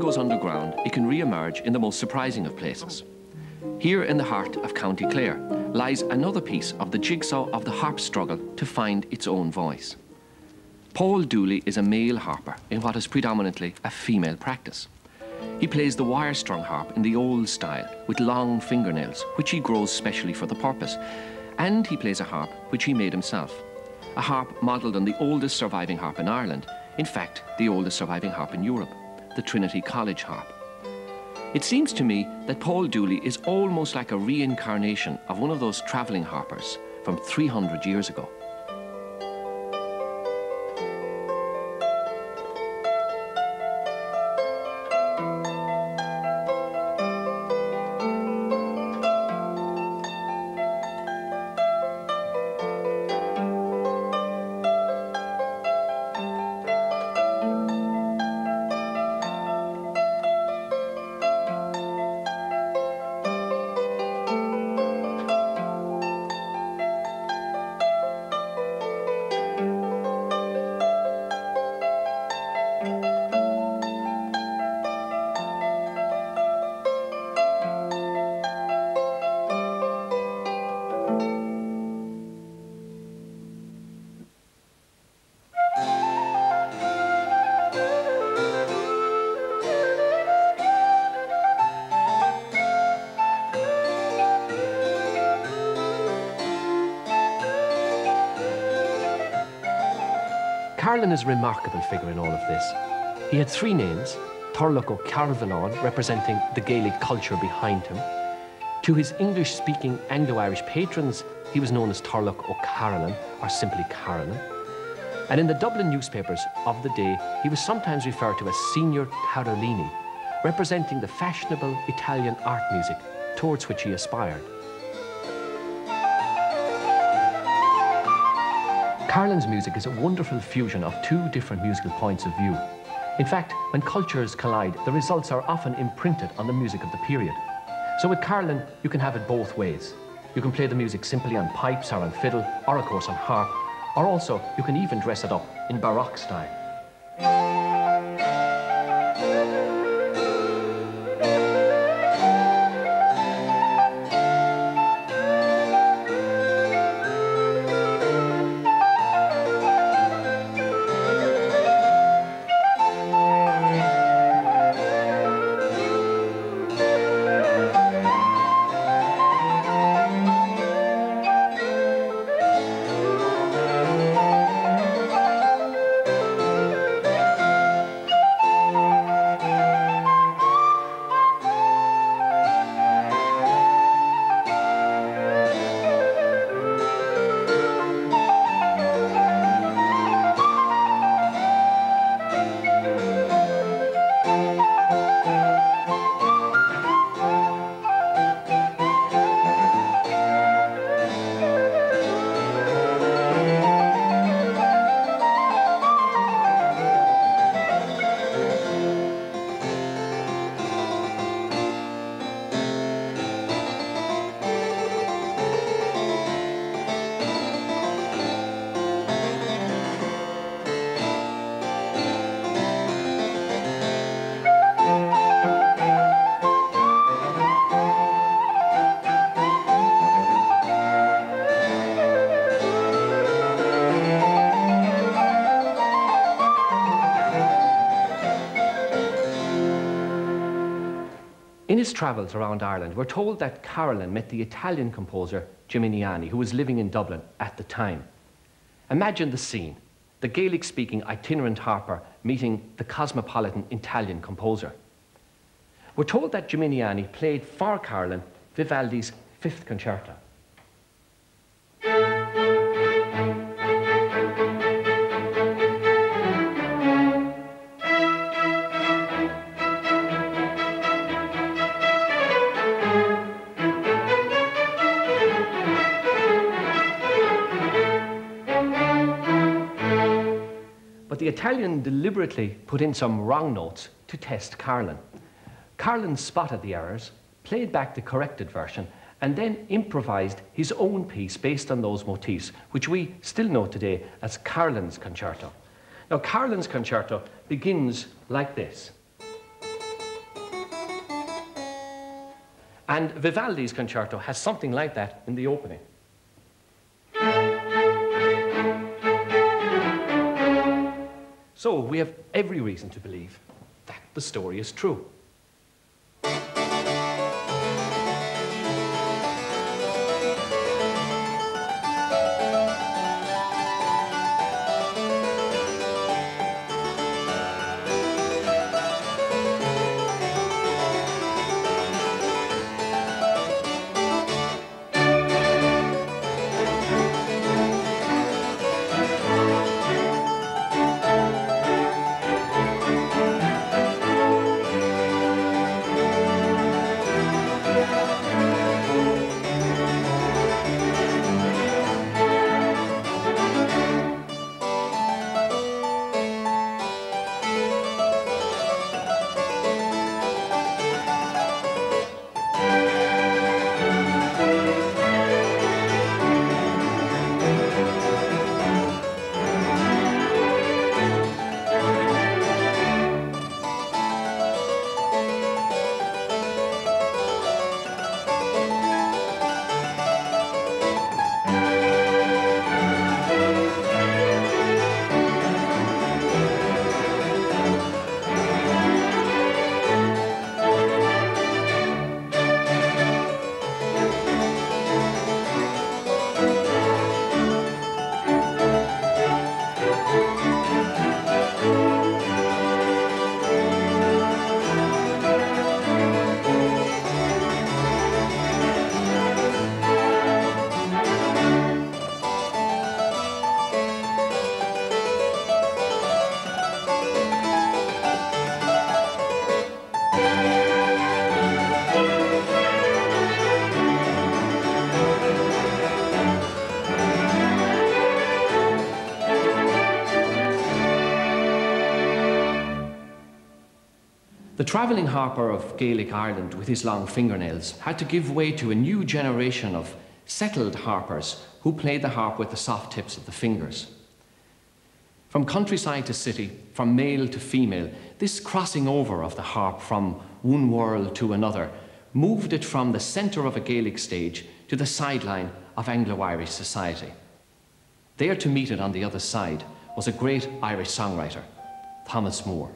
Goes underground, it can re-emerge in the most surprising of places. Here in the heart of County Clare lies another piece of the jigsaw of the harp struggle to find its own voice. Paul Dooley is a male harper in what is predominantly a female practice. He plays the wire-strung harp in the old style with long fingernails, which he grows specially for the purpose. And he plays a harp which he made himself. A harp modelled on the oldest surviving harp in Ireland, in fact, the oldest surviving harp in Europe, the Trinity College harp. It seems to me that Paul Dooley is almost like a reincarnation of one of those travelling harpers from 300 years ago. A remarkable figure in all of this. He had three names, Turlough Ó Cearbhalláin, representing the Gaelic culture behind him. To his English-speaking Anglo-Irish patrons, he was known as Turlough O'Carolan, or simply Carolan. And in the Dublin newspapers of the day, he was sometimes referred to as Signor Carolini, representing the fashionable Italian art music towards which he aspired. Carolan's music is a wonderful fusion of two different musical points of view. In fact, when cultures collide, the results are often imprinted on the music of the period. So with Carolan, you can have it both ways. You can play the music simply on pipes or on fiddle, or of course on harp, or also, you can even dress it up in Baroque style. His travels around Ireland, we're told that Carolan met the Italian composer Geminiani, who was living in Dublin at the time. Imagine the scene the Gaelic speaking itinerant harper meeting the cosmopolitan Italian composer. We're told that Geminiani played for Carolan Vivaldi's Fifth Concerto. Italian deliberately put in some wrong notes to test Carolan. Carolan spotted the errors, played back the corrected version, and then improvised his own piece based on those motifs, which we still know today as Carolan's Concerto. Now, Carolan's Concerto begins like this. And Vivaldi's Concerto has something like that in the opening. So we have every reason to believe that the story is true. Travelling harper of Gaelic Ireland with his long fingernails had to give way to a new generation of settled harpers who played the harp with the soft tips of the fingers. From countryside to city, from male to female, this crossing over of the harp from one world to another moved it from the centre of a Gaelic stage to the sideline of Anglo Irish society. There to meet it on the other side was a great Irish songwriter, Thomas Moore.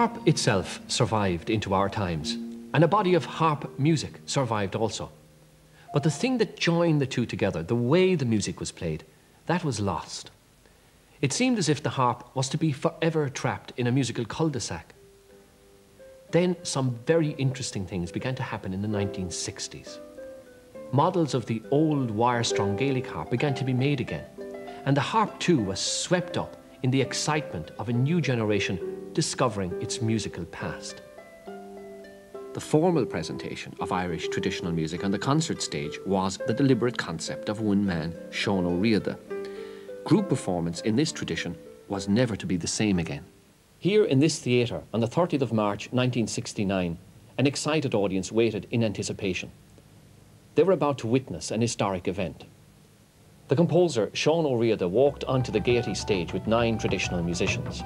Harp itself survived into our times, and a body of harp music survived also. But the thing that joined the two together, the way the music was played, that was lost. It seemed as if the harp was to be forever trapped in a musical cul-de-sac. Then some very interesting things began to happen in the 1960s. Models of the old wire-strung Gaelic harp began to be made again, and the harp too was swept up in the excitement of a new generation discovering its musical past. The formal presentation of Irish traditional music on the concert stage was the deliberate concept of one man, Sean Ó Riada. Group performance in this tradition was never to be the same again. Here in this theatre, on the 30th of March 1969, an excited audience waited in anticipation. They were about to witness an historic event. the composer Sean Ó Riada walked onto the Gaiety stage with nine traditional musicians.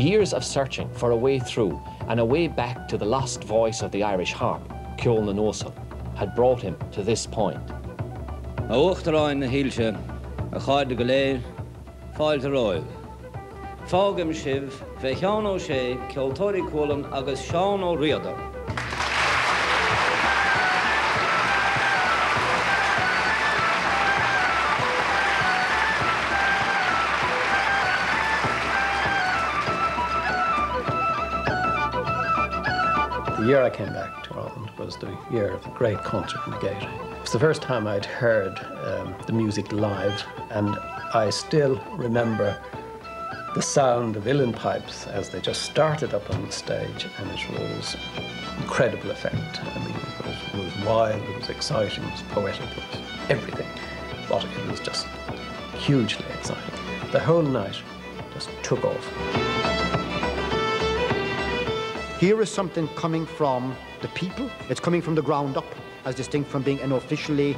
Years of searching for a way through and a way back to the lost voice of the Irish harp, Ceol na Nósa, had brought him to this point. A uachtaráin na híilse a cháid go léir fáilte. Fágam sibh bheith chean agus seán ó riada. Year I came back to Ireland was the year of the great concert in the Gate. It was the first time I'd heard um, the music live, and I still remember the sound of uilleann pipes as they just started up on the stage, and it was incredible effect. I mean, it was, it was wild, it was exciting, it was poetic, it was everything. But it was just hugely exciting. The whole night just took off. Here is something coming from the people. It's coming from the ground up, as distinct from being an officially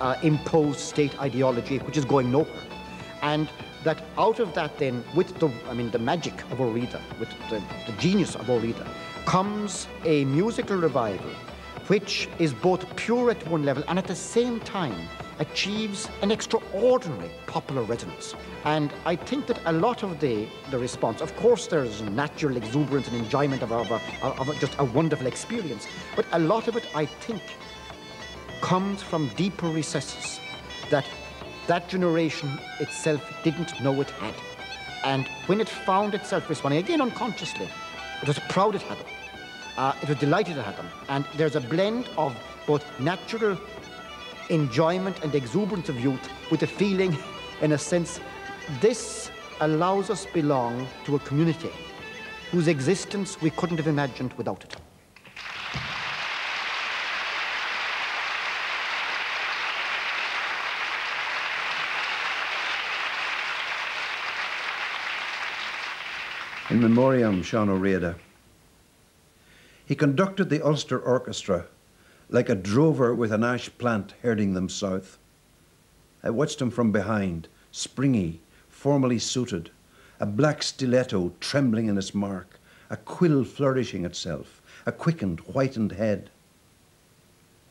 uh, imposed state ideology, which is going nowhere. And that out of that then, with the, I mean, the magic of Ó Riada, with the, the genius of Ó Riada, comes a musical revival, which is both pure at one level and at the same time achieves an extraordinary popular resonance. And I think that a lot of the, the response, of course, there's natural exuberance and enjoyment of, of, of just a wonderful experience, but a lot of it, I think, comes from deeper recesses that that generation itself didn't know it had. And when it found itself responding, again unconsciously, it was proud it had them. Uh, it was delighted it had them. And there's a blend of both natural enjoyment and exuberance of youth with a feeling, in a sense, this allows us belong to a community whose existence we couldn't have imagined without it. In memoriam Sean Ó Riada. He conducted the Ulster Orchestra like a drover with an ash plant herding them south. I watched him from behind, springy, formally suited, a black stiletto trembling in its mark, a quill flourishing itself, a quickened, whitened head.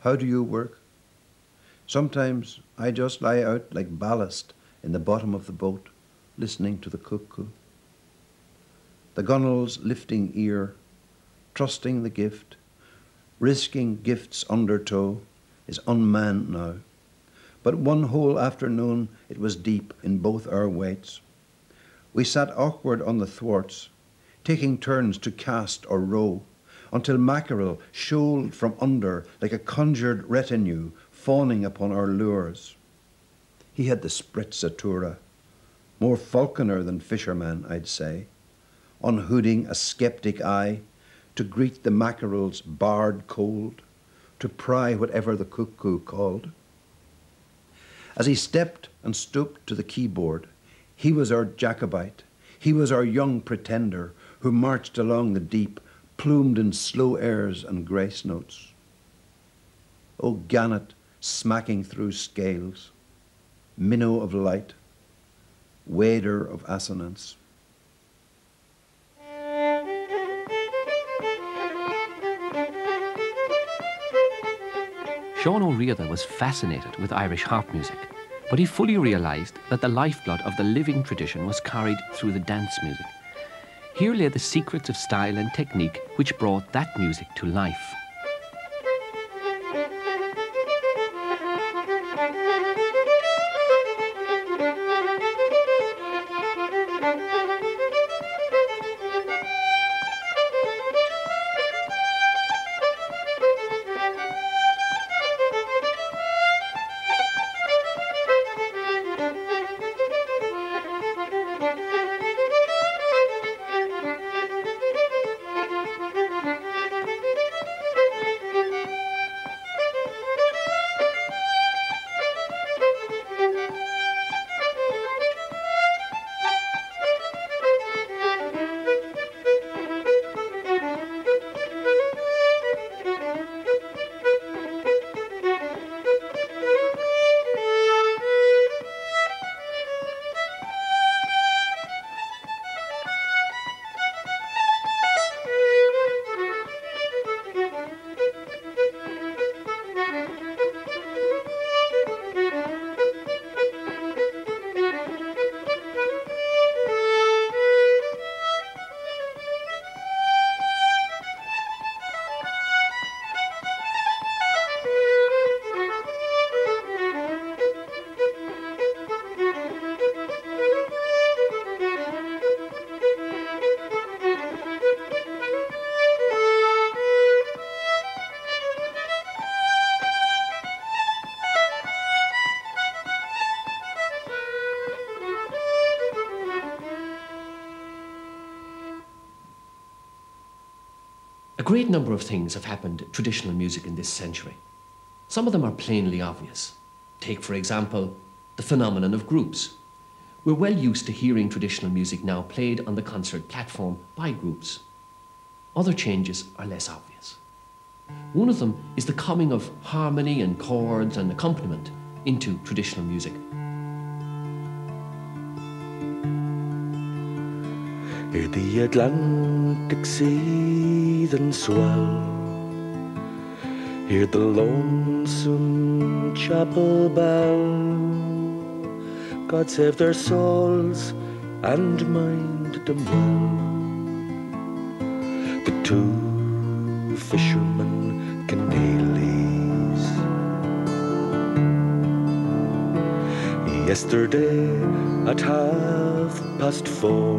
How do you work? Sometimes I just lie out like ballast in the bottom of the boat, listening to the cuckoo. The gunwale's lifting ear, trusting the gift, risking gift's undertow, is unmanned now. But one whole afternoon it was deep in both our weights. We sat awkward on the thwarts, taking turns to cast or row, until mackerel shoaled from under like a conjured retinue fawning upon our lures. He had the sprezzatura, more falconer than fisherman, I'd say, unhooding a skeptic eye to greet the mackerel's barred cold, to pry whatever the cuckoo called. As he stepped and stooped to the keyboard, he was our Jacobite. He was our young pretender who marched along the deep, plumed in slow airs and grace notes. O gannet smacking through scales, minnow of light, wader of assonance. Sean Ó Riada was fascinated with Irish harp music, but he fully realised that the lifeblood of the living tradition was carried through the dance music. Here lay the secrets of style and technique which brought that music to life. Of things have happened to traditional music in this century. Some of them are plainly obvious. Take, for example, the phenomenon of groups. We're well used to hearing traditional music now played on the concert platform by groups. Other changes are less obvious. One of them is the coming of harmony and chords and accompaniment into traditional music. The Atlantic seething swell. Hear the lonesome chapel bell. God save their souls and mind them well. The two fishermen Keneallys. Yesterday at half past four,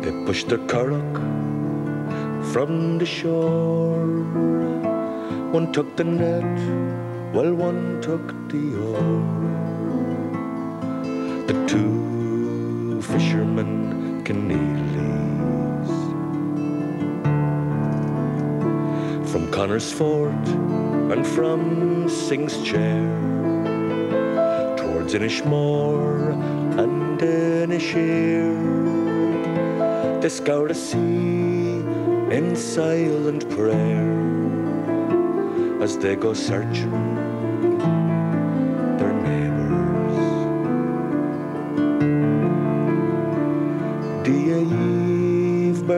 they pushed their curragh from the shore. One took the net, while one took the oar. The two fishermen Keneallys. From Connor's Fort and from Synge's Chair towards Inishmore and Inisheer. They scour the sea in silent prayer as they go searching their neighbours. Dia Eve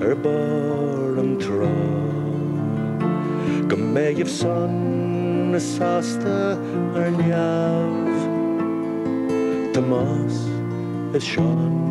er bar an tra Go me of son sasta ar neav Tomas is Sean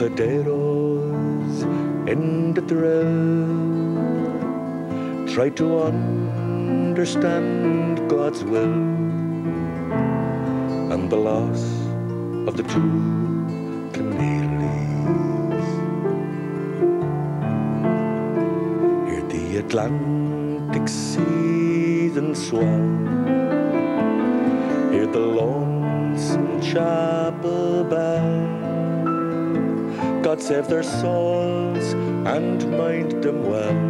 sopaderos in the drill. Try to understand God's will and the loss of the two save their souls and mind them well.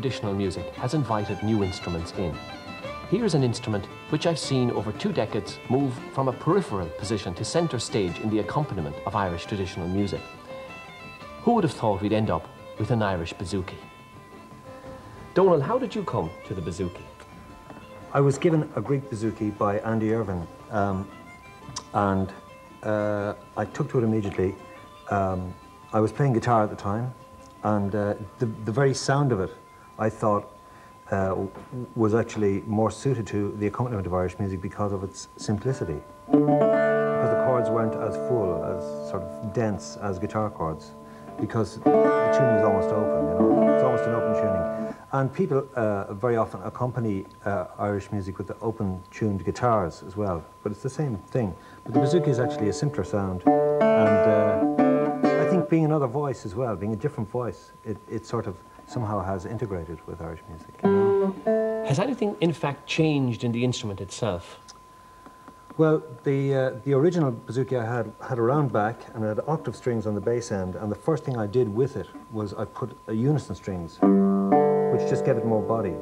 Traditional music has invited new instruments in. Here's an instrument which I've seen over two decades move from a peripheral position to centre stage in the accompaniment of Irish traditional music. Who would have thought we'd end up with an Irish bouzouki? Donal, how did you come to the bouzouki? I was given a Greek bouzouki by Andy Irvine, um, and uh, I took to it immediately. Um, I was playing guitar at the time, and uh, the, the very sound of it, I thought, uh, was actually more suited to the accompaniment of Irish music because of its simplicity. Because the chords weren't as full, as sort of dense as guitar chords, because the tuning is almost open, you know, it's almost an open tuning. And people uh, very often accompany uh, Irish music with the open tuned guitars as well, but it's the same thing. But the bouzouki is actually a simpler sound, and uh, I think being another voice as well, being a different voice, it, it sort of somehow has integrated with Irish music. Has anything, in fact, changed in the instrument itself? Well, the, uh, the original bouzouki I had had a round back and it had octave strings on the bass end, and the first thing I did with it was I put a unison strings, which just gave it more body.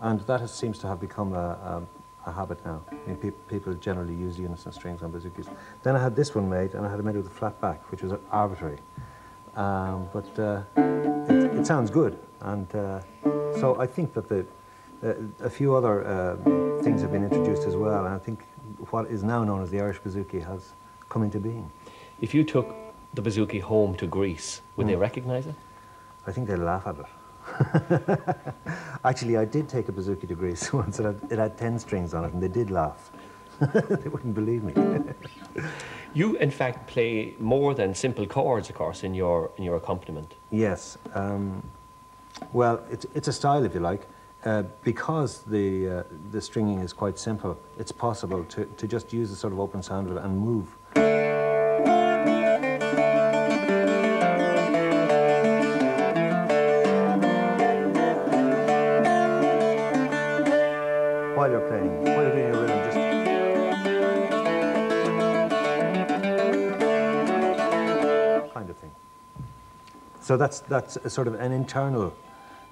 And that has, seems to have become a, a, a habit now. I mean, pe people generally use unison strings on bouzoukis. Then I had this one made, and I had it made with a flat back, which was arbitrary. Um, but uh, it, it, sounds good, and uh, so I think that the, uh, a few other uh, things have been introduced as well, and I think what is now known as the Irish bouzouki has come into being. If you took the bouzouki home to Greece, would mm. they recognise it? I think they'd laugh at it. Actually, I did take a bouzouki to Greece once. Had, it had 10 strings on it, and they did laugh. they wouldn't believe me. you, in fact, play more than simple chords, of course, in your, in your accompaniment. Yes. Um, well, it's, it's a style, if you like. Uh, because the, uh, the stringing is quite simple, it's possible to, to just use the sort of open sound and move. So that's, that's sort of an internal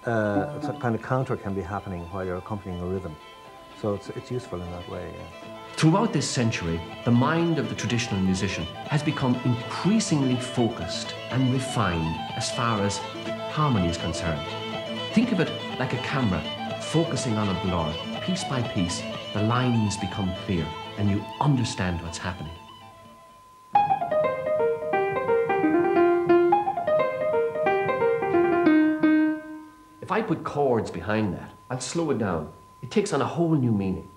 uh, kind of counter can be happening while you're accompanying a rhythm. So it's, it's useful in that way. Yeah. Throughout this century, the mind of the traditional musician has become increasingly focused and refined as far as harmony is concerned. Think of it like a camera focusing on a blur. Piece by piece, the lines become clear and you understand what's happening. I put chords behind that, I'll slow it down. It takes on a whole new meaning.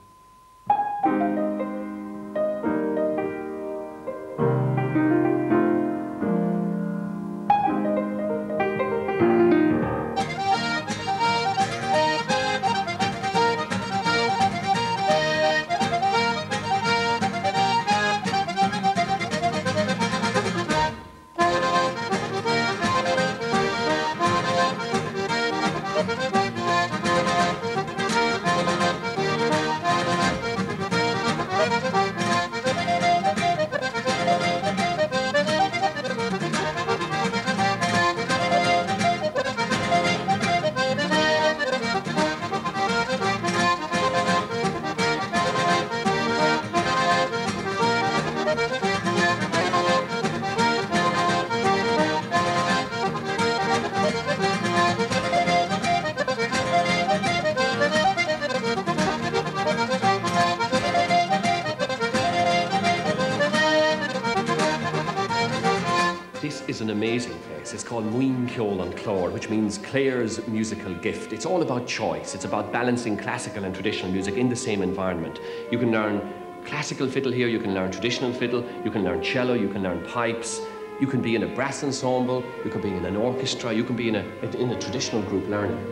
Clare's musical gift. It's all about choice. It's about balancing classical and traditional music in the same environment. You can learn classical fiddle here, you can learn traditional fiddle, you can learn cello, you can learn pipes, you can be in a brass ensemble, you can be in an orchestra, you can be in a, in a traditional group learning.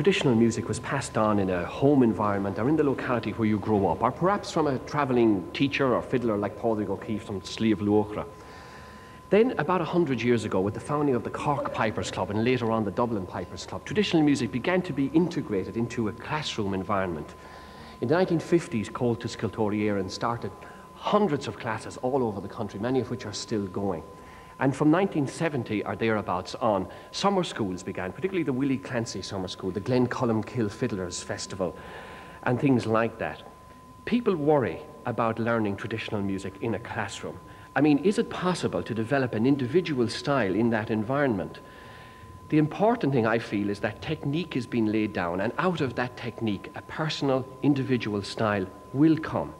Traditional music was passed on in a home environment or in the locality where you grow up, or perhaps from a travelling teacher or fiddler like Padraig O'Keeffe from Sliabh Luachra. Then, about 100 years ago, with the founding of the Cork Pipers Club and later on the Dublin Pipers Club, traditional music began to be integrated into a classroom environment. In the 1950s, Comhaltas Ceoltóirí Éireann started hundreds of classes all over the country, many of which are still going. And from 1970 or thereabouts on, summer schools began, particularly the Willie Clancy Summer School, the Glen Kill Fiddlers Festival, and things like that. People worry about learning traditional music in a classroom. I mean, is it possible to develop an individual style in that environment? The important thing I feel is that technique is being laid down, and out of that technique, a personal, individual style will come.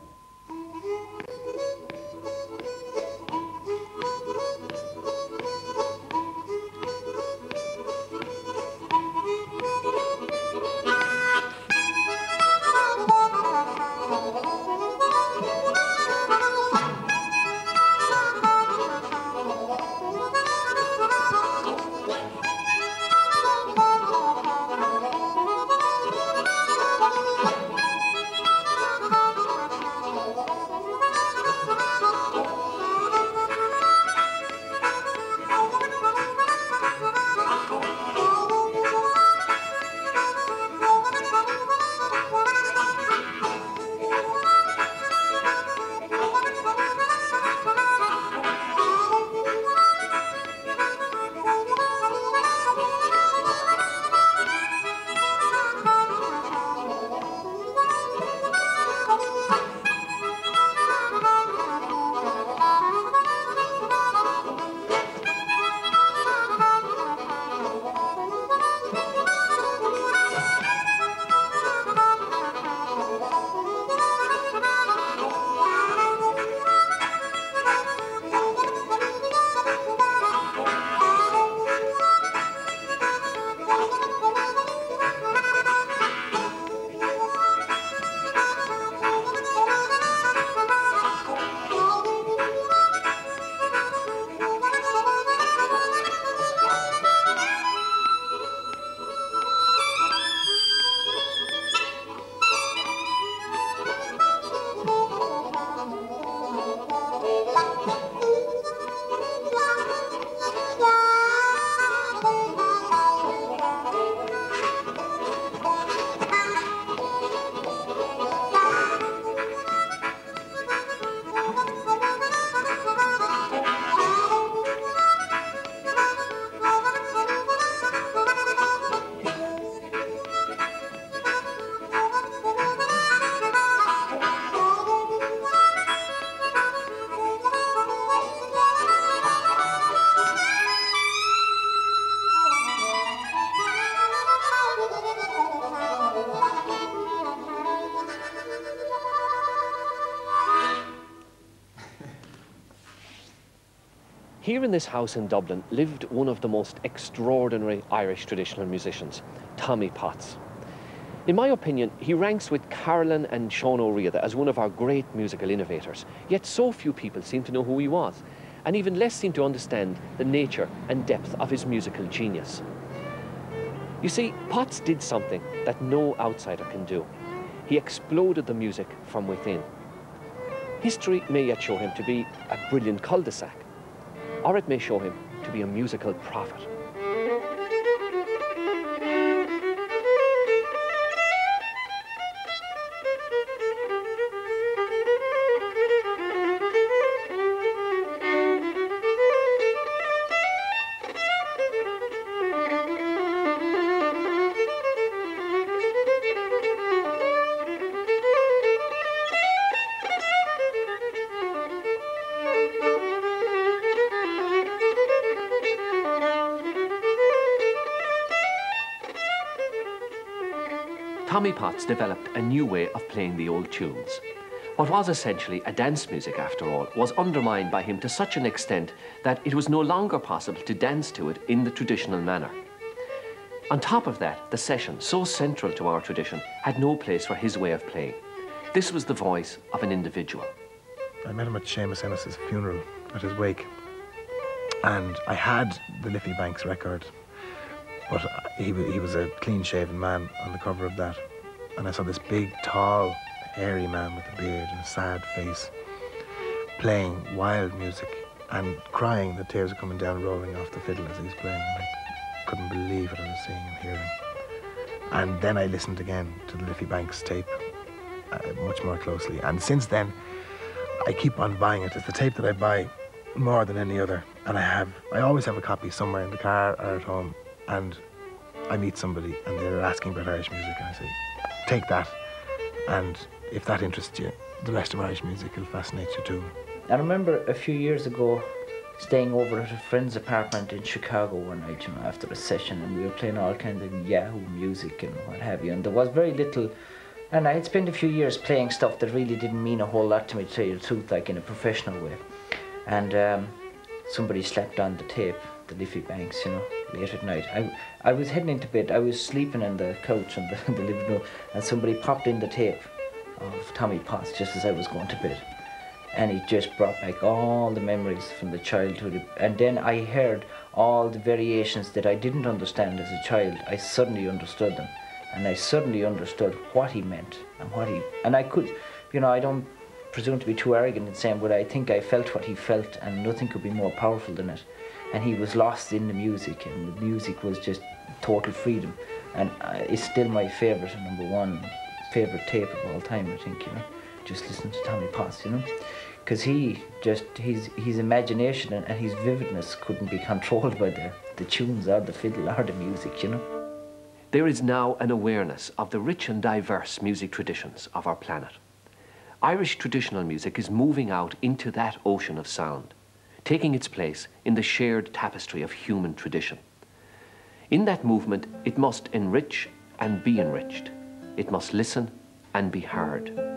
In this house in Dublin lived one of the most extraordinary Irish traditional musicians, Tommy Potts. In my opinion, he ranks with Carolan and Sean Ó Riada as one of our great musical innovators, yet so few people seem to know who he was, and even less seem to understand the nature and depth of his musical genius. You see, Potts did something that no outsider can do. He exploded the music from within. History may yet show him to be a brilliant cul-de-sac, or it may show him to be a musical prophet. Potts developed a new way of playing the old tunes. What was essentially a dance music, after all, was undermined by him to such an extent that it was no longer possible to dance to it in the traditional manner. On top of that, the session, so central to our tradition, had no place for his way of playing. This was the voice of an individual. I met him at Seamus Ennis's funeral, at his wake. And I had the Liffey Banks record, but he, he was a clean-shaven man on the cover of that and I saw this big, tall, hairy man with a beard and a sad face playing wild music and crying. The tears were coming down, rolling off the fiddle as he was playing. And I couldn't believe what I was seeing and hearing. And then I listened again to the Liffey Banks tape uh, much more closely. And since then, I keep on buying it. It's the tape that I buy more than any other. And I have, I always have a copy somewhere in the car or at home. And I meet somebody and they're asking about Irish music, and I say, take that. And if that interests you, the rest of Irish music will fascinate you too. I remember a few years ago staying over at a friend's apartment in Chicago one night, you know, after a session, and we were playing all kinds of Yahoo music and what have you. And there was very little, and I had spent a few years playing stuff that really didn't mean a whole lot to me, to tell you the truth, like in a professional way. And um, somebody slapped on the tape, the Liffey Banks, you know, late at night. I, I was heading into bed, I was sleeping on the couch in the, in the living room, and somebody popped in the tape of Tommy Potts just as I was going to bed and it just brought back all the memories from the childhood. And then I heard all the variations that I didn't understand as a child. I suddenly understood them, and I suddenly understood what he meant and what he. And I could, you know, I don't presume to be too arrogant in saying, but I think I felt what he felt, and nothing could be more powerful than it. And he was lost in the music, and the music was just total freedom. And uh, it's still my favorite, number one favorite tape of all time. I think you know, just listen to Tommy Potts, you know because he just his his imagination and, and his vividness couldn't be controlled by the the tunes or the fiddle or the music, you know. There is now an awareness of the rich and diverse music traditions of our planet. Irish traditional music is moving out into that ocean of sound, taking its place in the shared tapestry of human tradition. In that movement, it must enrich and be enriched. It must listen and be heard.